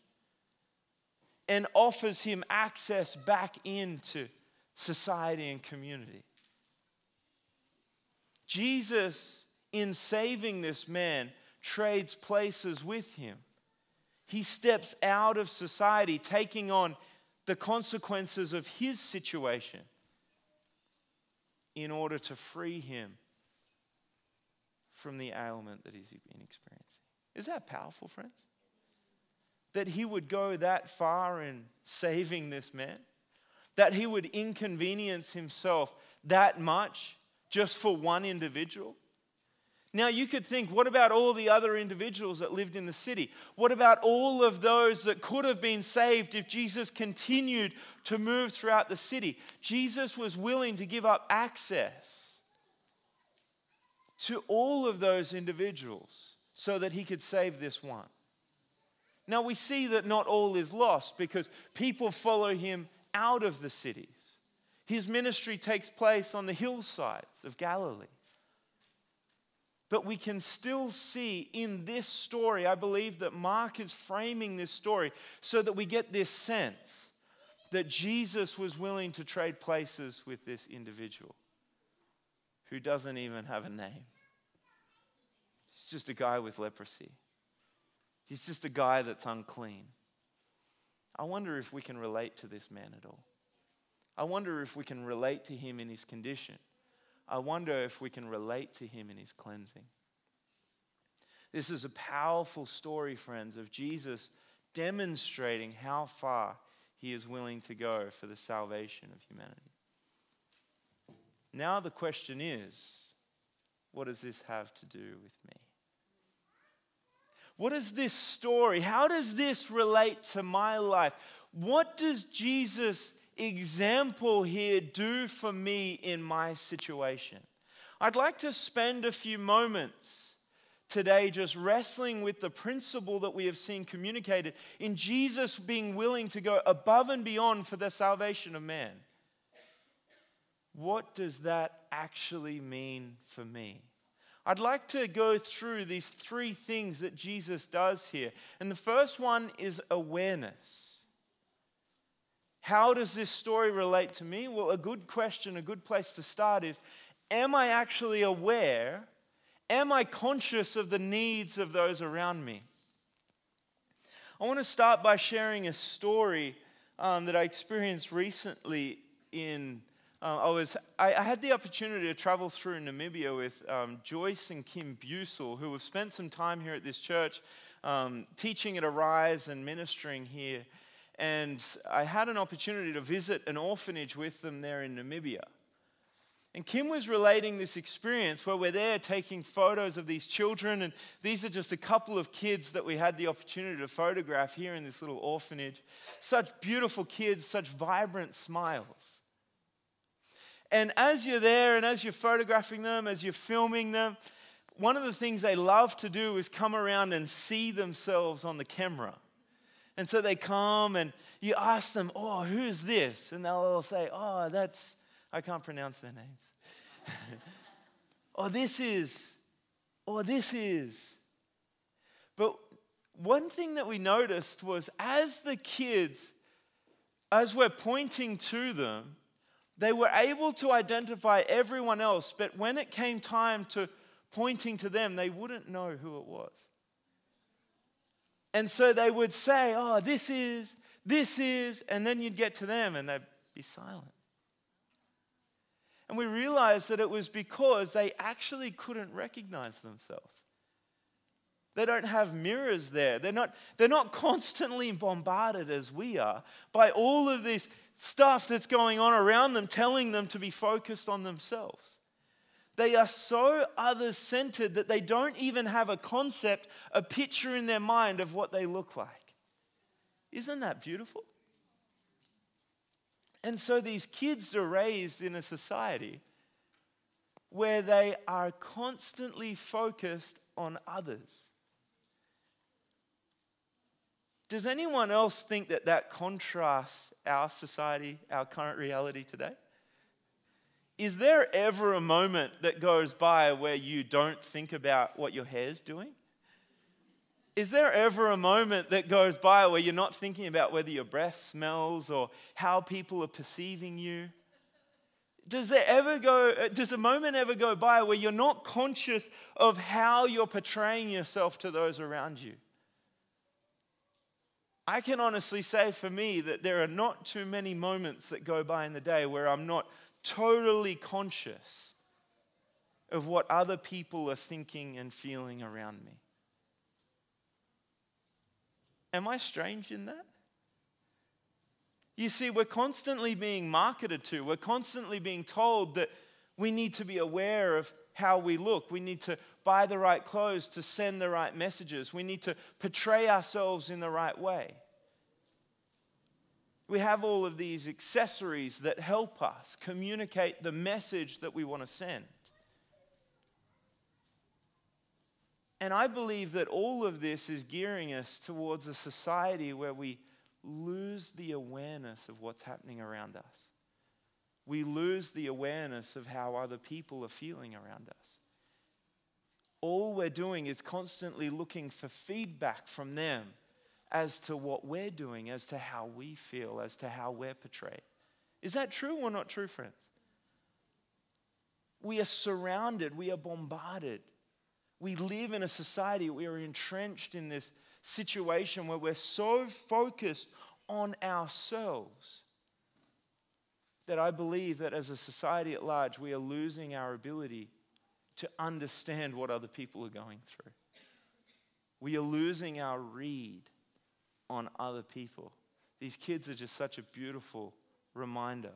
and offers him access back into society and community. Jesus, in saving this man, trades places with him. He steps out of society, taking on the consequences of his situation in order to free him from the ailment that he's been experiencing. Is that powerful, friends? That he would go that far in saving this man? That he would inconvenience himself that much just for one individual? Now, you could think, what about all the other individuals that lived in the city? What about all of those that could have been saved if Jesus continued to move throughout the city? Jesus was willing to give up access to all of those individuals so that he could save this one. Now, we see that not all is lost because people follow him out of the cities. His ministry takes place on the hillsides of Galilee. But we can still see in this story, I believe that Mark is framing this story so that we get this sense that Jesus was willing to trade places with this individual who doesn't even have a name. He's just a guy with leprosy. He's just a guy that's unclean. I wonder if we can relate to this man at all. I wonder if we can relate to him in his condition. I wonder if we can relate to him in his cleansing. This is a powerful story, friends, of Jesus demonstrating how far he is willing to go for the salvation of humanity. Now, the question is what does this have to do with me? What is this story? How does this relate to my life? What does Jesus' example here do for me in my situation? I'd like to spend a few moments today just wrestling with the principle that we have seen communicated in Jesus being willing to go above and beyond for the salvation of man. What does that actually mean for me? I'd like to go through these three things that Jesus does here. And the first one is awareness. How does this story relate to me? Well, a good question, a good place to start is Am I actually aware? Am I conscious of the needs of those around me? I want to start by sharing a story um, that I experienced recently in uh, I, was, I, I, had the opportunity to travel through Namibia with um, Joyce and Kim Busel, who have spent some time here at this church, um, teaching at Arise and ministering here. And I had an opportunity to visit an orphanage with them there in Namibia. And Kim was relating this experience where we're there taking photos of these children, and these are just a couple of kids that we had the opportunity to photograph here in this little orphanage. Such beautiful kids, such vibrant smiles. And as you're there and as you're photographing them, as you're filming them, one of the things they love to do is come around and see themselves on the camera. And so they come and you ask them, Oh, who's this? And they'll all say, Oh, that's, I can't pronounce their names. oh, this is, oh, this is. But one thing that we noticed was as the kids, as we're pointing to them, they were able to identify everyone else, but when it came time to pointing to them, they wouldn't know who it was. And so they would say, Oh, this is, this is, and then you'd get to them and they'd be silent. And we realized that it was because they actually couldn't recognize themselves. They don't have mirrors there. They're not, they're not constantly bombarded as we are by all of this stuff that's going on around them telling them to be focused on themselves. They are so others centered that they don't even have a concept, a picture in their mind of what they look like. Isn't that beautiful? And so these kids are raised in a society where they are constantly focused on others. Does anyone else think that that contrasts our society, our current reality today? Is there ever a moment that goes by where you don't think about what your hair's doing? Is there ever a moment that goes by where you're not thinking about whether your breath smells or how people are perceiving you? Does there ever go uh, does a moment ever go by where you're not conscious of how you're portraying yourself to those around you? I can honestly say for me that there are not too many moments that go by in the day where I'm not totally conscious of what other people are thinking and feeling around me. Am I strange in that? You see, we're constantly being marketed to, we're constantly being told that we need to be aware of how we look. We need to buy the right clothes to send the right messages. We need to portray ourselves in the right way. We have all of these accessories that help us communicate the message that we want to send. And I believe that all of this is gearing us towards a society where we lose the awareness of what's happening around us we lose the awareness of how other people are feeling around us. All we're doing is constantly looking for feedback from them as to what we're doing, as to how we feel, as to how we're portrayed. Is that true or not true, friends? We are surrounded, we are bombarded. We live in a society, we are entrenched in this situation where we're so focused on ourselves that I believe that as a society at large, we are losing our ability to understand what other people are going through. We are losing our read on other people. These kids are just such a beautiful reminder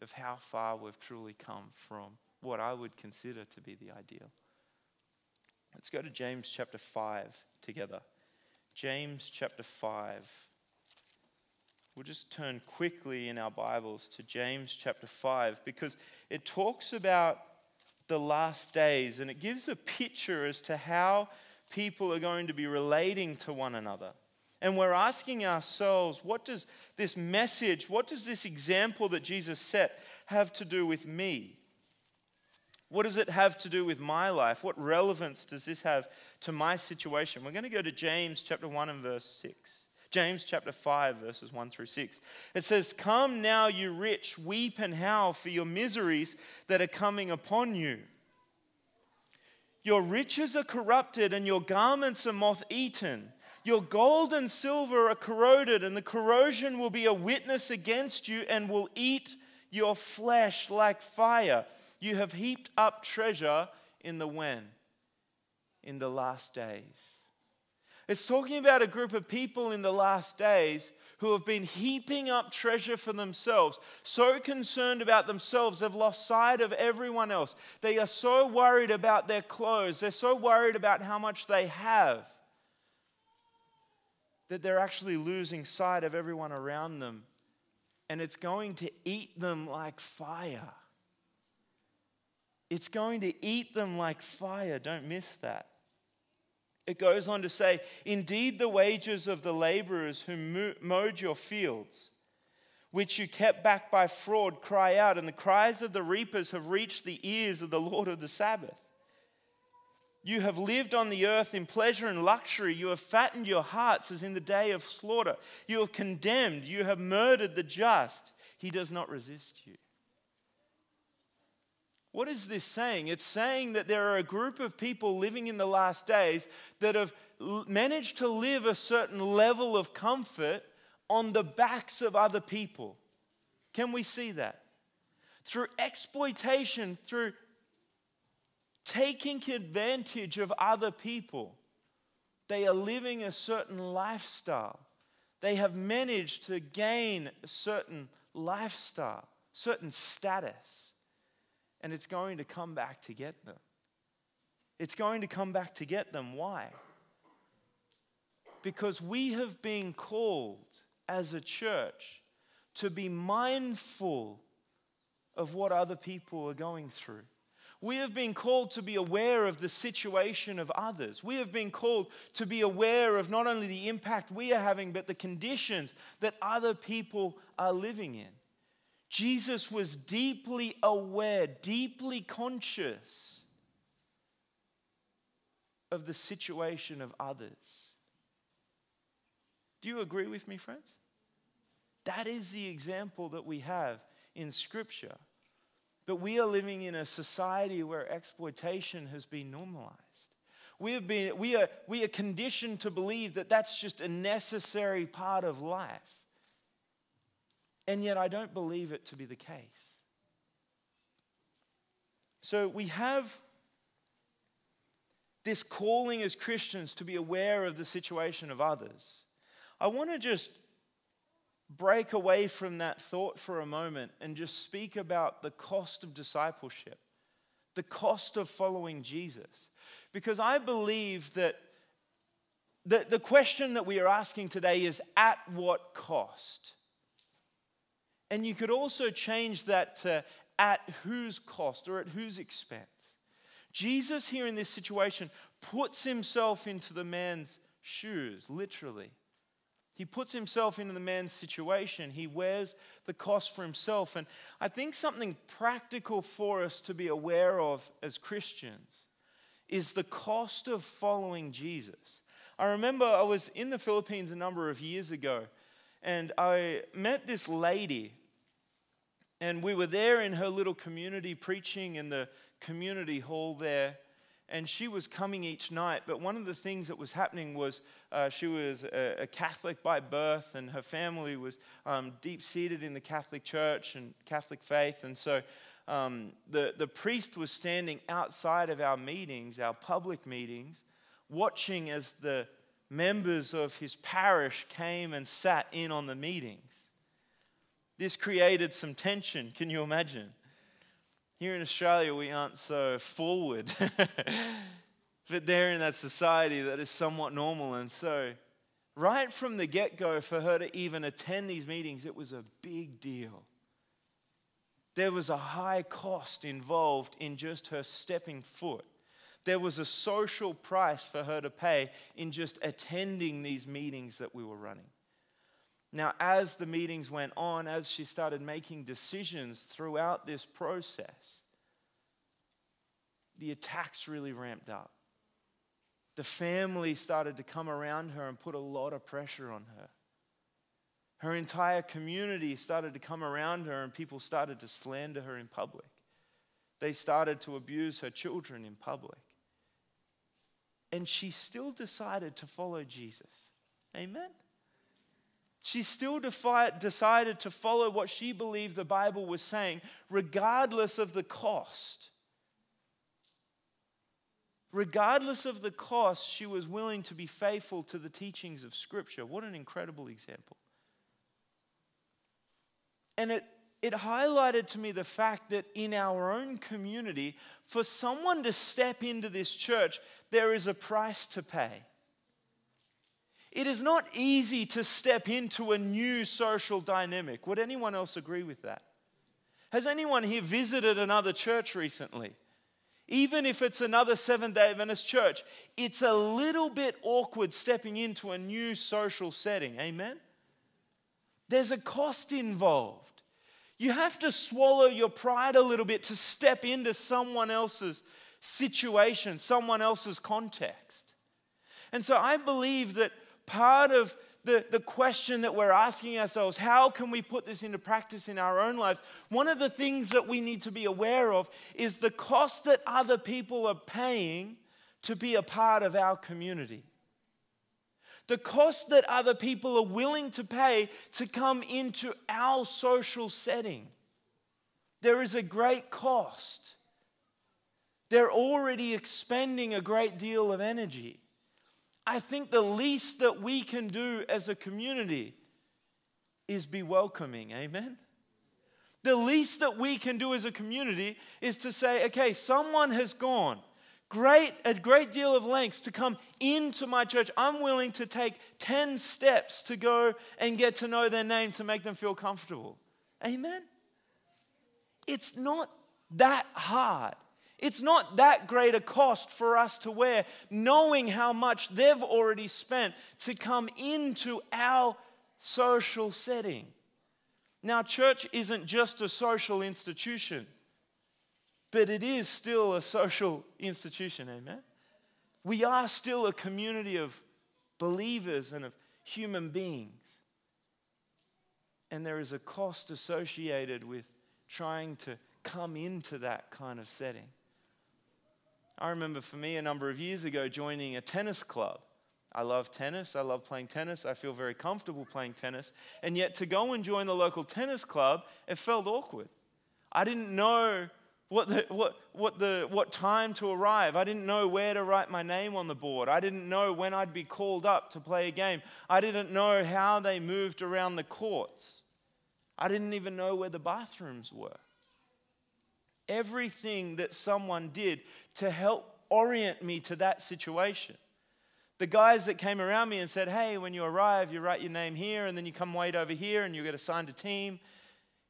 of how far we've truly come from what I would consider to be the ideal. Let's go to James chapter 5 together. James chapter 5. We'll just turn quickly in our Bibles to James chapter 5 because it talks about the last days and it gives a picture as to how people are going to be relating to one another. And we're asking ourselves, what does this message, what does this example that Jesus set have to do with me? What does it have to do with my life? What relevance does this have to my situation? We're going to go to James chapter 1 and verse 6. James chapter 5, verses 1 through 6. It says, Come now, you rich, weep and howl for your miseries that are coming upon you. Your riches are corrupted, and your garments are moth eaten. Your gold and silver are corroded, and the corrosion will be a witness against you and will eat your flesh like fire. You have heaped up treasure in the when? In the last days. It's talking about a group of people in the last days who have been heaping up treasure for themselves, so concerned about themselves, they've lost sight of everyone else. They are so worried about their clothes, they're so worried about how much they have that they're actually losing sight of everyone around them. And it's going to eat them like fire. It's going to eat them like fire. Don't miss that. It goes on to say, Indeed, the wages of the laborers who mowed your fields, which you kept back by fraud, cry out, and the cries of the reapers have reached the ears of the Lord of the Sabbath. You have lived on the earth in pleasure and luxury. You have fattened your hearts as in the day of slaughter. You have condemned, you have murdered the just. He does not resist you. What is this saying? It's saying that there are a group of people living in the last days that have managed to live a certain level of comfort on the backs of other people. Can we see that? Through exploitation, through taking advantage of other people, they are living a certain lifestyle. They have managed to gain a certain lifestyle, certain status and it's going to come back to get them. It's going to come back to get them. Why? Because we have been called as a church to be mindful of what other people are going through. We have been called to be aware of the situation of others. We have been called to be aware of not only the impact we are having, but the conditions that other people are living in. Jesus was deeply aware, deeply conscious of the situation of others. Do you agree with me, friends? That is the example that we have in Scripture. But we are living in a society where exploitation has been normalized. We, have been, we, are, we are conditioned to believe that that's just a necessary part of life. And yet, I don't believe it to be the case. So, we have this calling as Christians to be aware of the situation of others. I want to just break away from that thought for a moment and just speak about the cost of discipleship, the cost of following Jesus. Because I believe that the, the question that we are asking today is at what cost? And you could also change that to at whose cost or at whose expense. Jesus, here in this situation, puts himself into the man's shoes, literally. He puts himself into the man's situation. He wears the cost for himself. And I think something practical for us to be aware of as Christians is the cost of following Jesus. I remember I was in the Philippines a number of years ago, and I met this lady, and we were there in her little community preaching in the community hall there. And she was coming each night, but one of the things that was happening was uh, she was a, a Catholic by birth, and her family was um, deep seated in the Catholic Church and Catholic faith. And so um, the, the priest was standing outside of our meetings, our public meetings, watching as the members of his parish came and sat in on the meetings. This created some tension, can you imagine? Here in Australia, we aren't so forward. but there in that society, that is somewhat normal. And so, right from the get go, for her to even attend these meetings, it was a big deal. There was a high cost involved in just her stepping foot. There was a social price for her to pay in just attending these meetings that we were running. Now, as the meetings went on, as she started making decisions throughout this process, the attacks really ramped up. The family started to come around her and put a lot of pressure on her. Her entire community started to come around her, and people started to slander her in public. They started to abuse her children in public. And she still decided to follow Jesus. Amen? She still defi- decided to follow what she believed the Bible was saying, regardless of the cost. Regardless of the cost, she was willing to be faithful to the teachings of Scripture. What an incredible example. And it, it highlighted to me the fact that in our own community, for someone to step into this church, there is a price to pay. It is not easy to step into a new social dynamic. Would anyone else agree with that? Has anyone here visited another church recently? Even if it's another Seventh day Adventist church, it's a little bit awkward stepping into a new social setting. Amen? There's a cost involved. You have to swallow your pride a little bit to step into someone else's situation, someone else's context. And so I believe that part of the, the question that we're asking ourselves how can we put this into practice in our own lives? One of the things that we need to be aware of is the cost that other people are paying to be a part of our community. The cost that other people are willing to pay to come into our social setting. There is a great cost. They're already expending a great deal of energy. I think the least that we can do as a community is be welcoming. Amen? The least that we can do as a community is to say, okay, someone has gone great a great deal of lengths to come into my church. I'm willing to take 10 steps to go and get to know their name to make them feel comfortable. Amen. It's not that hard. It's not that great a cost for us to wear, knowing how much they've already spent to come into our social setting. Now, church isn't just a social institution, but it is still a social institution, amen? We are still a community of believers and of human beings. And there is a cost associated with trying to come into that kind of setting. I remember for me a number of years ago joining a tennis club. I love tennis. I love playing tennis. I feel very comfortable playing tennis. And yet, to go and join the local tennis club, it felt awkward. I didn't know what, the, what, what, the, what time to arrive. I didn't know where to write my name on the board. I didn't know when I'd be called up to play a game. I didn't know how they moved around the courts. I didn't even know where the bathrooms were everything that someone did to help orient me to that situation. The guys that came around me and said, Hey, when you arrive, you write your name here, and then you come wait over here, and you get assigned a team.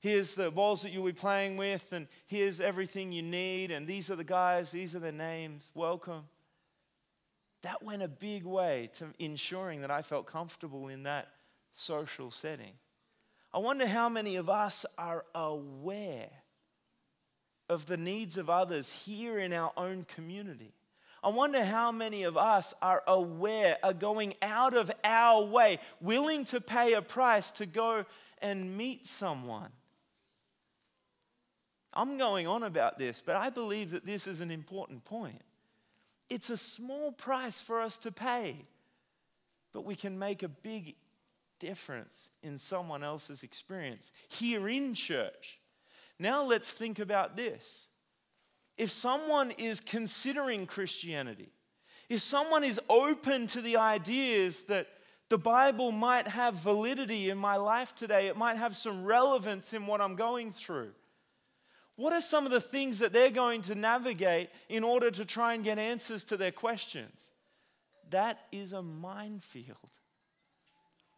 Here's the balls that you'll be playing with, and here's everything you need, and these are the guys, these are their names. Welcome. That went a big way to ensuring that I felt comfortable in that social setting. I wonder how many of us are aware of the needs of others here in our own community. I wonder how many of us are aware, are going out of our way, willing to pay a price to go and meet someone. I'm going on about this, but I believe that this is an important point. It's a small price for us to pay, but we can make a big difference in someone else's experience here in church. Now let's think about this. If someone is considering Christianity, if someone is open to the ideas that the Bible might have validity in my life today, it might have some relevance in what I'm going through. What are some of the things that they're going to navigate in order to try and get answers to their questions? That is a minefield.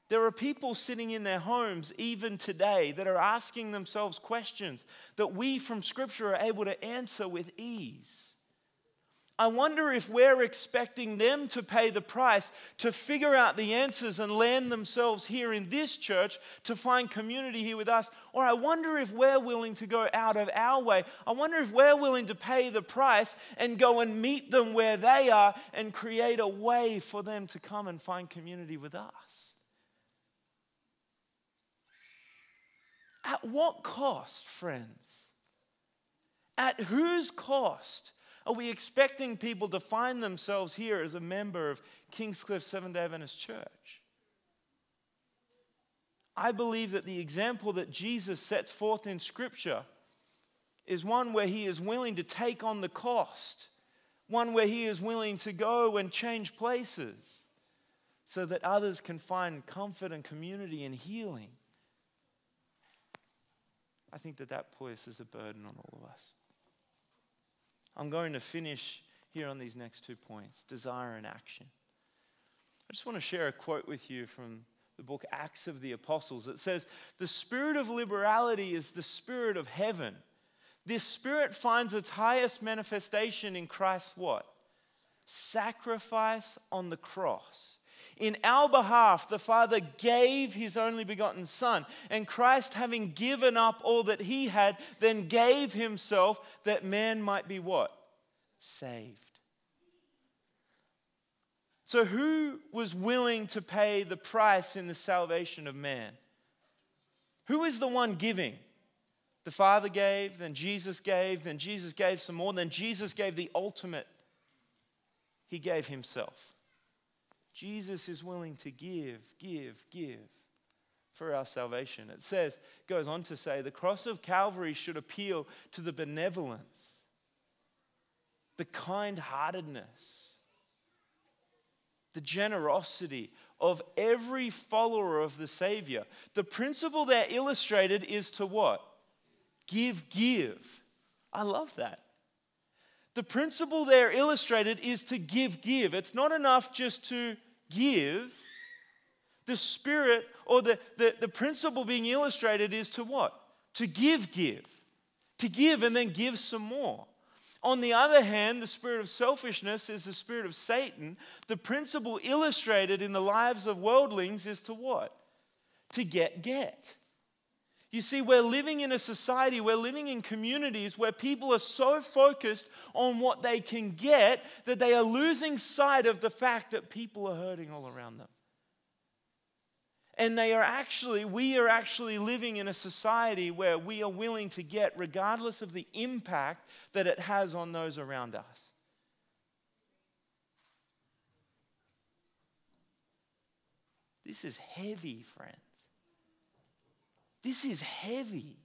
There are people sitting in their homes even today that are asking themselves questions that we from Scripture are able to answer with ease. I wonder if we're expecting them to pay the price to figure out the answers and land themselves here in this church to find community here with us. Or I wonder if we're willing to go out of our way. I wonder if we're willing to pay the price and go and meet them where they are and create a way for them to come and find community with us. At what cost, friends? At whose cost are we expecting people to find themselves here as a member of Kingscliff Seventh day Adventist Church? I believe that the example that Jesus sets forth in Scripture is one where he is willing to take on the cost, one where he is willing to go and change places so that others can find comfort and community and healing. I think that that places a burden on all of us. I'm going to finish here on these next two points desire and action. I just want to share a quote with you from the book Acts of the Apostles. It says, The spirit of liberality is the spirit of heaven. This spirit finds its highest manifestation in Christ's what? Sacrifice on the cross. In our behalf, the Father gave his only begotten Son. And Christ, having given up all that he had, then gave himself that man might be what? Saved. So, who was willing to pay the price in the salvation of man? Who is the one giving? The Father gave, then Jesus gave, then Jesus gave some more, then Jesus gave the ultimate. He gave himself. Jesus is willing to give, give, give for our salvation. It says, goes on to say, the cross of Calvary should appeal to the benevolence, the kind heartedness, the generosity of every follower of the Savior. The principle there illustrated is to what? Give, give. I love that. The principle there illustrated is to give, give. It's not enough just to give. The spirit or the, the, the principle being illustrated is to what? To give, give. To give and then give some more. On the other hand, the spirit of selfishness is the spirit of Satan. The principle illustrated in the lives of worldlings is to what? To get, get. You see, we're living in a society, we're living in communities where people are so focused on what they can get that they are losing sight of the fact that people are hurting all around them. And they are actually, we are actually living in a society where we are willing to get regardless of the impact that it has on those around us. This is heavy, friends. This is heavy.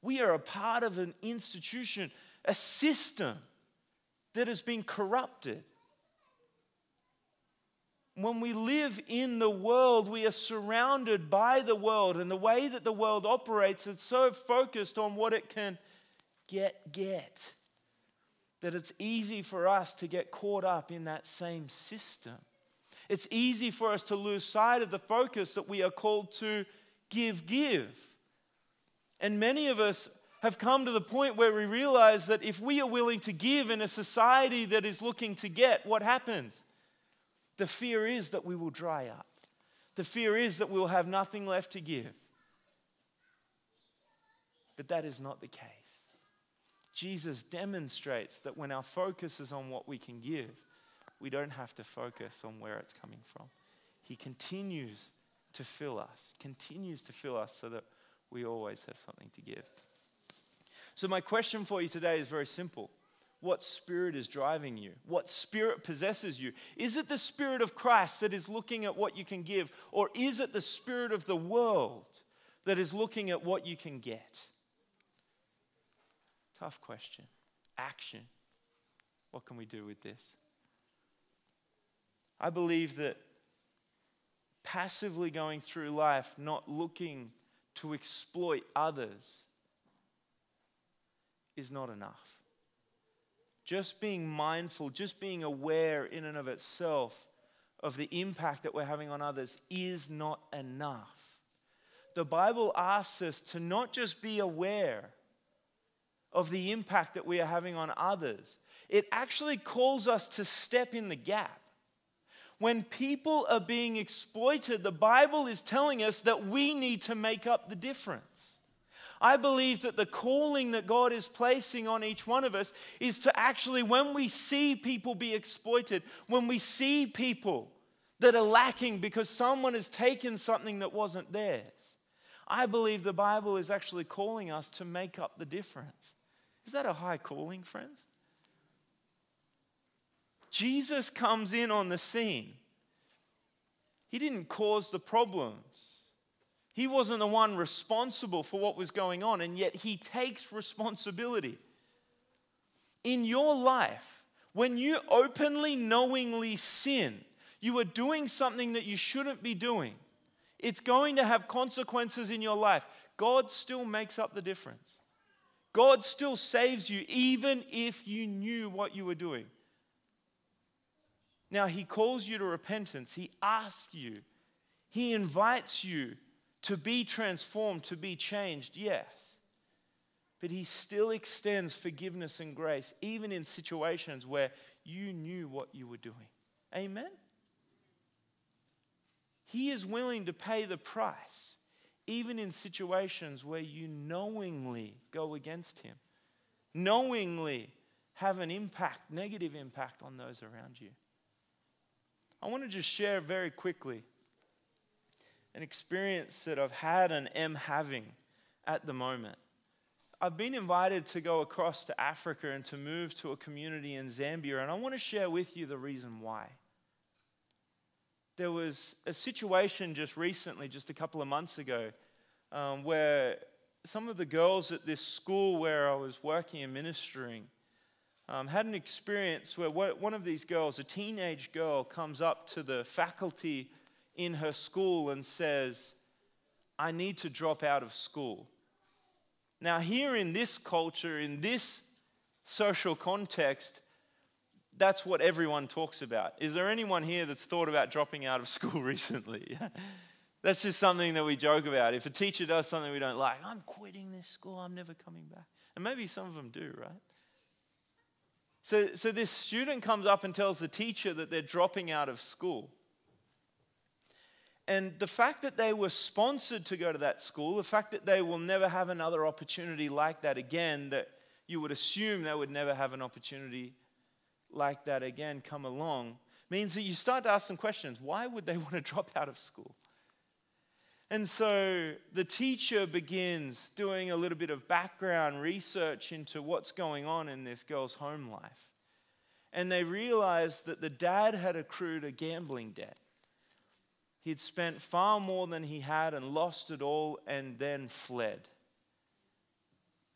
We are a part of an institution, a system that has been corrupted. When we live in the world, we are surrounded by the world, and the way that the world operates is so focused on what it can get, get, that it's easy for us to get caught up in that same system. It's easy for us to lose sight of the focus that we are called to give, give. And many of us have come to the point where we realize that if we are willing to give in a society that is looking to get, what happens? The fear is that we will dry up. The fear is that we will have nothing left to give. But that is not the case. Jesus demonstrates that when our focus is on what we can give, we don't have to focus on where it's coming from. He continues to fill us, continues to fill us so that we always have something to give. So, my question for you today is very simple. What spirit is driving you? What spirit possesses you? Is it the spirit of Christ that is looking at what you can give, or is it the spirit of the world that is looking at what you can get? Tough question. Action. What can we do with this? I believe that passively going through life, not looking to exploit others, is not enough. Just being mindful, just being aware in and of itself of the impact that we're having on others is not enough. The Bible asks us to not just be aware of the impact that we are having on others, it actually calls us to step in the gap. When people are being exploited, the Bible is telling us that we need to make up the difference. I believe that the calling that God is placing on each one of us is to actually, when we see people be exploited, when we see people that are lacking because someone has taken something that wasn't theirs, I believe the Bible is actually calling us to make up the difference. Is that a high calling, friends? Jesus comes in on the scene. He didn't cause the problems. He wasn't the one responsible for what was going on, and yet he takes responsibility. In your life, when you openly, knowingly sin, you are doing something that you shouldn't be doing. It's going to have consequences in your life. God still makes up the difference. God still saves you, even if you knew what you were doing. Now, He calls you to repentance, He asks you, He invites you to be transformed, to be changed, yes. But He still extends forgiveness and grace, even in situations where you knew what you were doing. Amen? He is willing to pay the price, even in situations where you knowingly go against Him, knowingly have an impact, negative impact on those around you. I want to just share very quickly an experience that I've had and am having at the moment. I've been invited to go across to Africa and to move to a community in Zambia, and I want to share with you the reason why. There was a situation just recently, just a couple of months ago, um, where some of the girls at this school where I was working and ministering um, had an experience where one of these girls, a teenage girl, comes up to the faculty in her school and says, I need to drop out of school. Now, here in this culture, in this social context, that's what everyone talks about. Is there anyone here that's thought about dropping out of school recently? that's just something that we joke about. If a teacher does something we don't like, I'm quitting this school, I'm never coming back. And maybe some of them do, right? So, so this student comes up and tells the teacher that they're dropping out of school. And the fact that they were sponsored to go to that school, the fact that they will never have another opportunity like that again, that you would assume they would never have an opportunity like that again come along, means that you start to ask some questions. Why would they want to drop out of school? And so the teacher begins doing a little bit of background research into what's going on in this girl's home life. And they realize that the dad had accrued a gambling debt. He'd spent far more than he had and lost it all and then fled.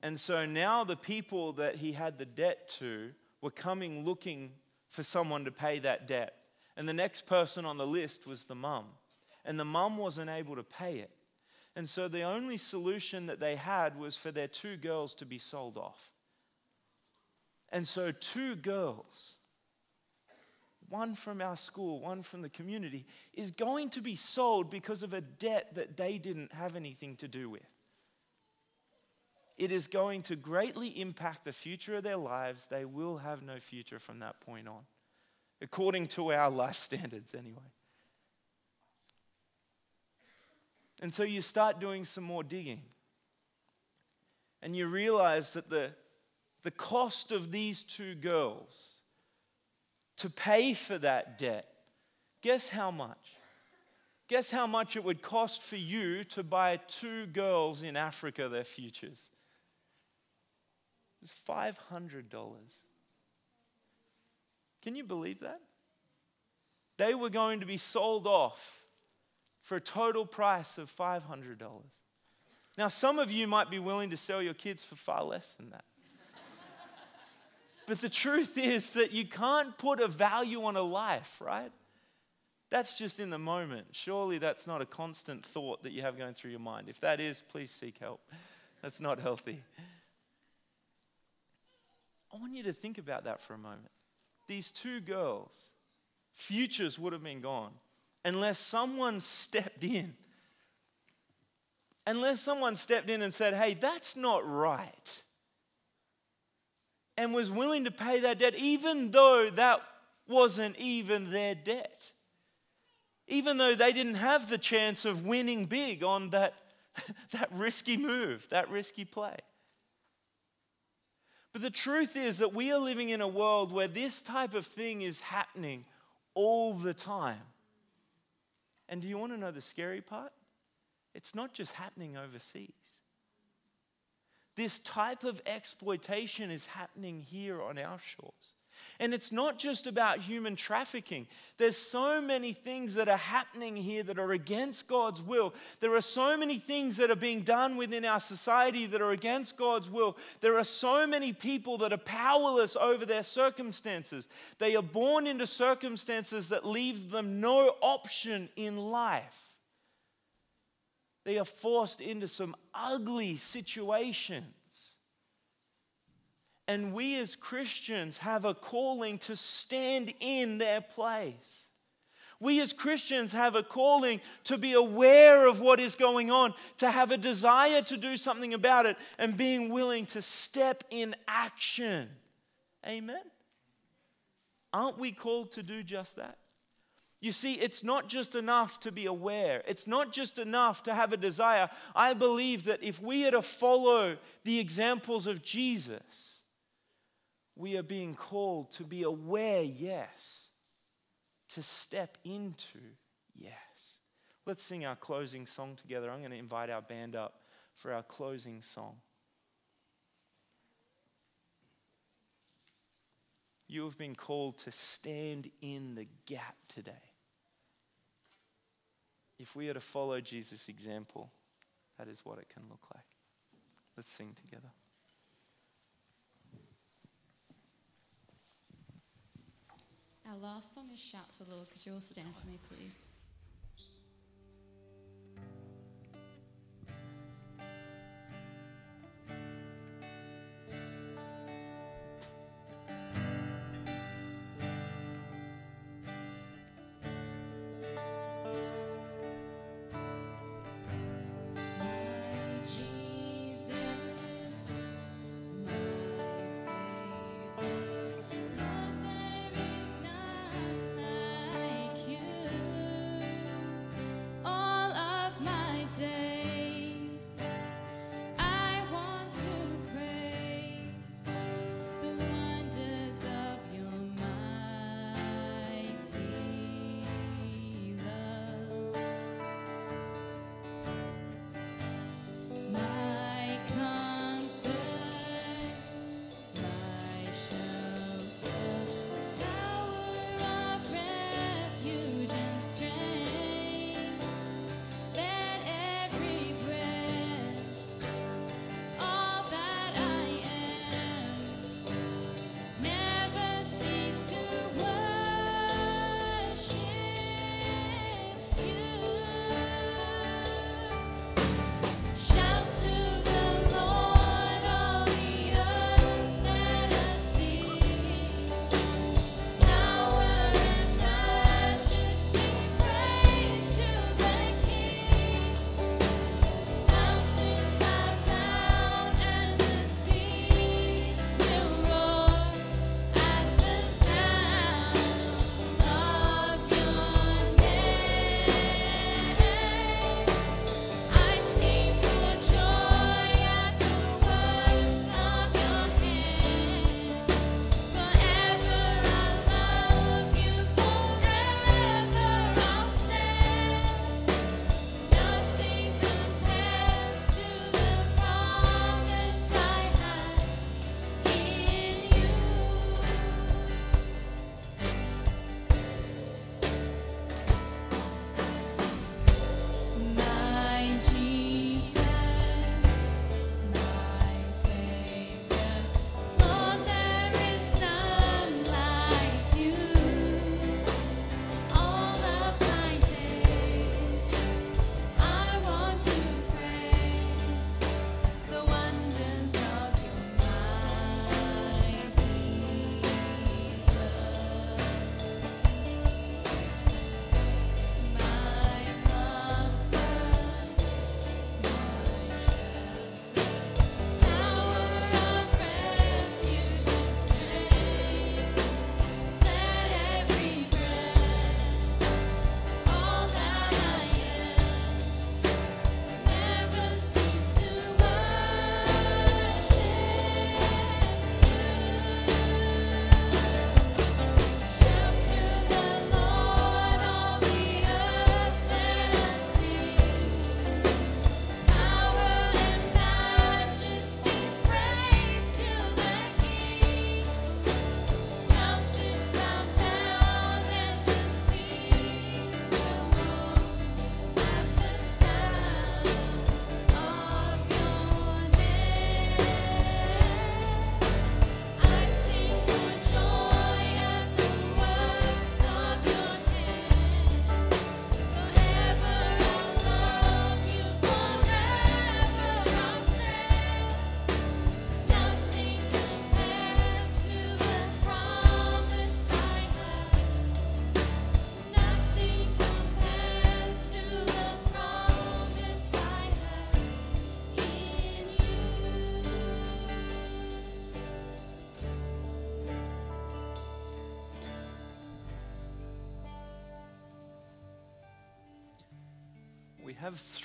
And so now the people that he had the debt to were coming looking for someone to pay that debt. And the next person on the list was the mum and the mum wasn't able to pay it. And so the only solution that they had was for their two girls to be sold off. And so, two girls, one from our school, one from the community, is going to be sold because of a debt that they didn't have anything to do with. It is going to greatly impact the future of their lives. They will have no future from that point on, according to our life standards, anyway. And so you start doing some more digging. And you realize that the the cost of these two girls to pay for that debt, guess how much? Guess how much it would cost for you to buy two girls in Africa their futures? It's $500. Can you believe that? They were going to be sold off for a total price of $500. Now, some of you might be willing to sell your kids for far less than that. but the truth is that you can't put a value on a life, right? That's just in the moment. Surely that's not a constant thought that you have going through your mind. If that is, please seek help. That's not healthy. I want you to think about that for a moment. These two girls, futures would have been gone unless someone stepped in. Unless someone stepped in and said, hey, that's not right. And was willing to pay that debt, even though that wasn't even their debt. Even though they didn't have the chance of winning big on that, that risky move, that risky play. But the truth is that we are living in a world where this type of thing is happening all the time. And do you want to know the scary part? It's not just happening overseas. This type of exploitation is happening here on our shores. And it's not just about human trafficking. There's so many things that are happening here that are against God's will. There are so many things that are being done within our society that are against God's will. There are so many people that are powerless over their circumstances. They are born into circumstances that leaves them no option in life. They are forced into some ugly situations. And we as Christians have a calling to stand in their place. We as Christians have a calling to be aware of what is going on, to have a desire to do something about it, and being willing to step in action. Amen? Aren't we called to do just that? You see, it's not just enough to be aware. It's not just enough to have a desire. I believe that if we are to follow the examples of Jesus, we are being called to be aware, yes, to step into, yes. Let's sing our closing song together. I'm going to invite our band up for our closing song. You have been called to stand in the gap today. If we are to follow Jesus' example, that is what it can look like. Let's sing together. Our last song is Shout to the Lord. Could you all stand for me, please?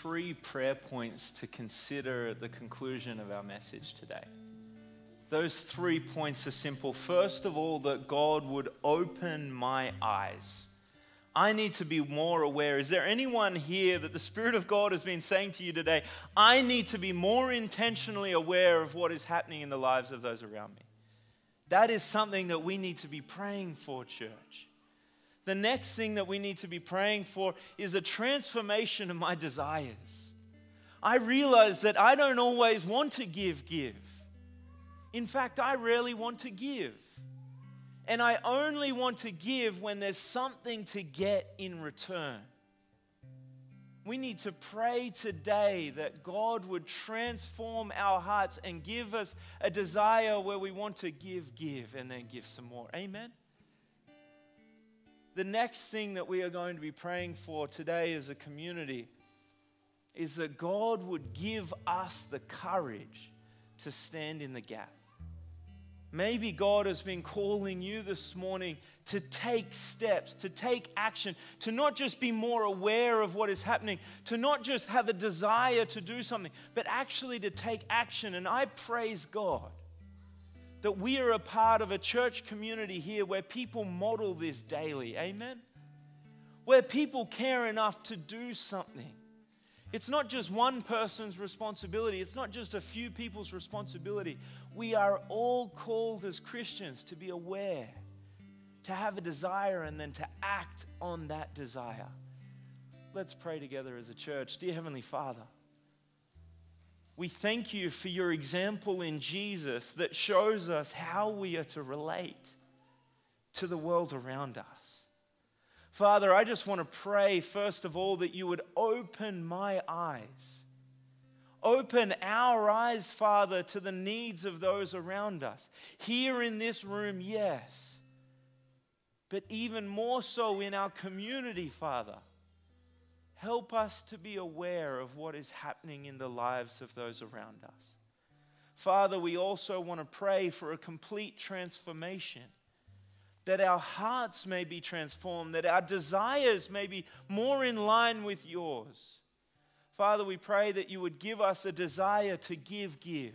Three prayer points to consider at the conclusion of our message today. Those three points are simple. First of all, that God would open my eyes. I need to be more aware. Is there anyone here that the Spirit of God has been saying to you today? I need to be more intentionally aware of what is happening in the lives of those around me. That is something that we need to be praying for, church. The next thing that we need to be praying for is a transformation of my desires. I realize that I don't always want to give, give. In fact, I rarely want to give. And I only want to give when there's something to get in return. We need to pray today that God would transform our hearts and give us a desire where we want to give, give, and then give some more. Amen? The next thing that we are going to be praying for today as a community is that God would give us the courage to stand in the gap. Maybe God has been calling you this morning to take steps, to take action, to not just be more aware of what is happening, to not just have a desire to do something, but actually to take action. And I praise God that we are a part of a church community here where people model this daily. Amen? Where people care enough to do something. It's not just one person's responsibility, it's not just a few people's responsibility. We are all called as Christians to be aware, to have a desire, and then to act on that desire. Let's pray together as a church. Dear Heavenly Father, we thank you for your example in Jesus that shows us how we are to relate to the world around us. Father, I just want to pray, first of all, that you would open my eyes. Open our eyes, Father, to the needs of those around us. Here in this room, yes, but even more so in our community, Father. Help us to be aware of what is happening in the lives of those around us. Father, we also want to pray for a complete transformation that our hearts may be transformed, that our desires may be more in line with yours. Father, we pray that you would give us a desire to give, give.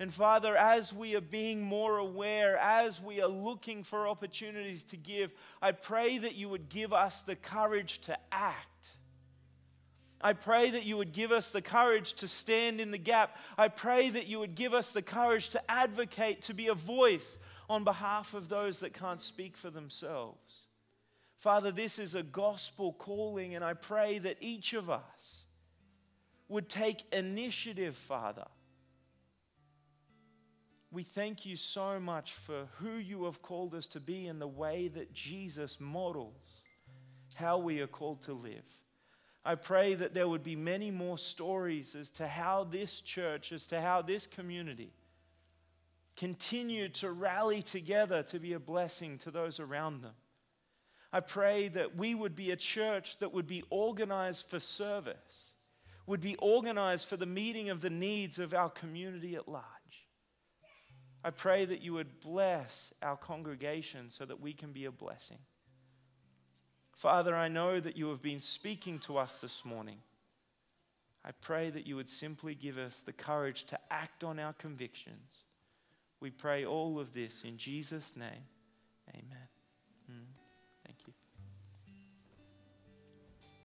And Father, as we are being more aware, as we are looking for opportunities to give, I pray that you would give us the courage to act. I pray that you would give us the courage to stand in the gap. I pray that you would give us the courage to advocate, to be a voice on behalf of those that can't speak for themselves. Father, this is a gospel calling, and I pray that each of us would take initiative, Father. We thank you so much for who you have called us to be and the way that Jesus models how we are called to live. I pray that there would be many more stories as to how this church, as to how this community continue to rally together to be a blessing to those around them. I pray that we would be a church that would be organized for service, would be organized for the meeting of the needs of our community at large. I pray that you would bless our congregation so that we can be a blessing. Father, I know that you have been speaking to us this morning. I pray that you would simply give us the courage to act on our convictions we pray all of this in Jesus' name. Amen.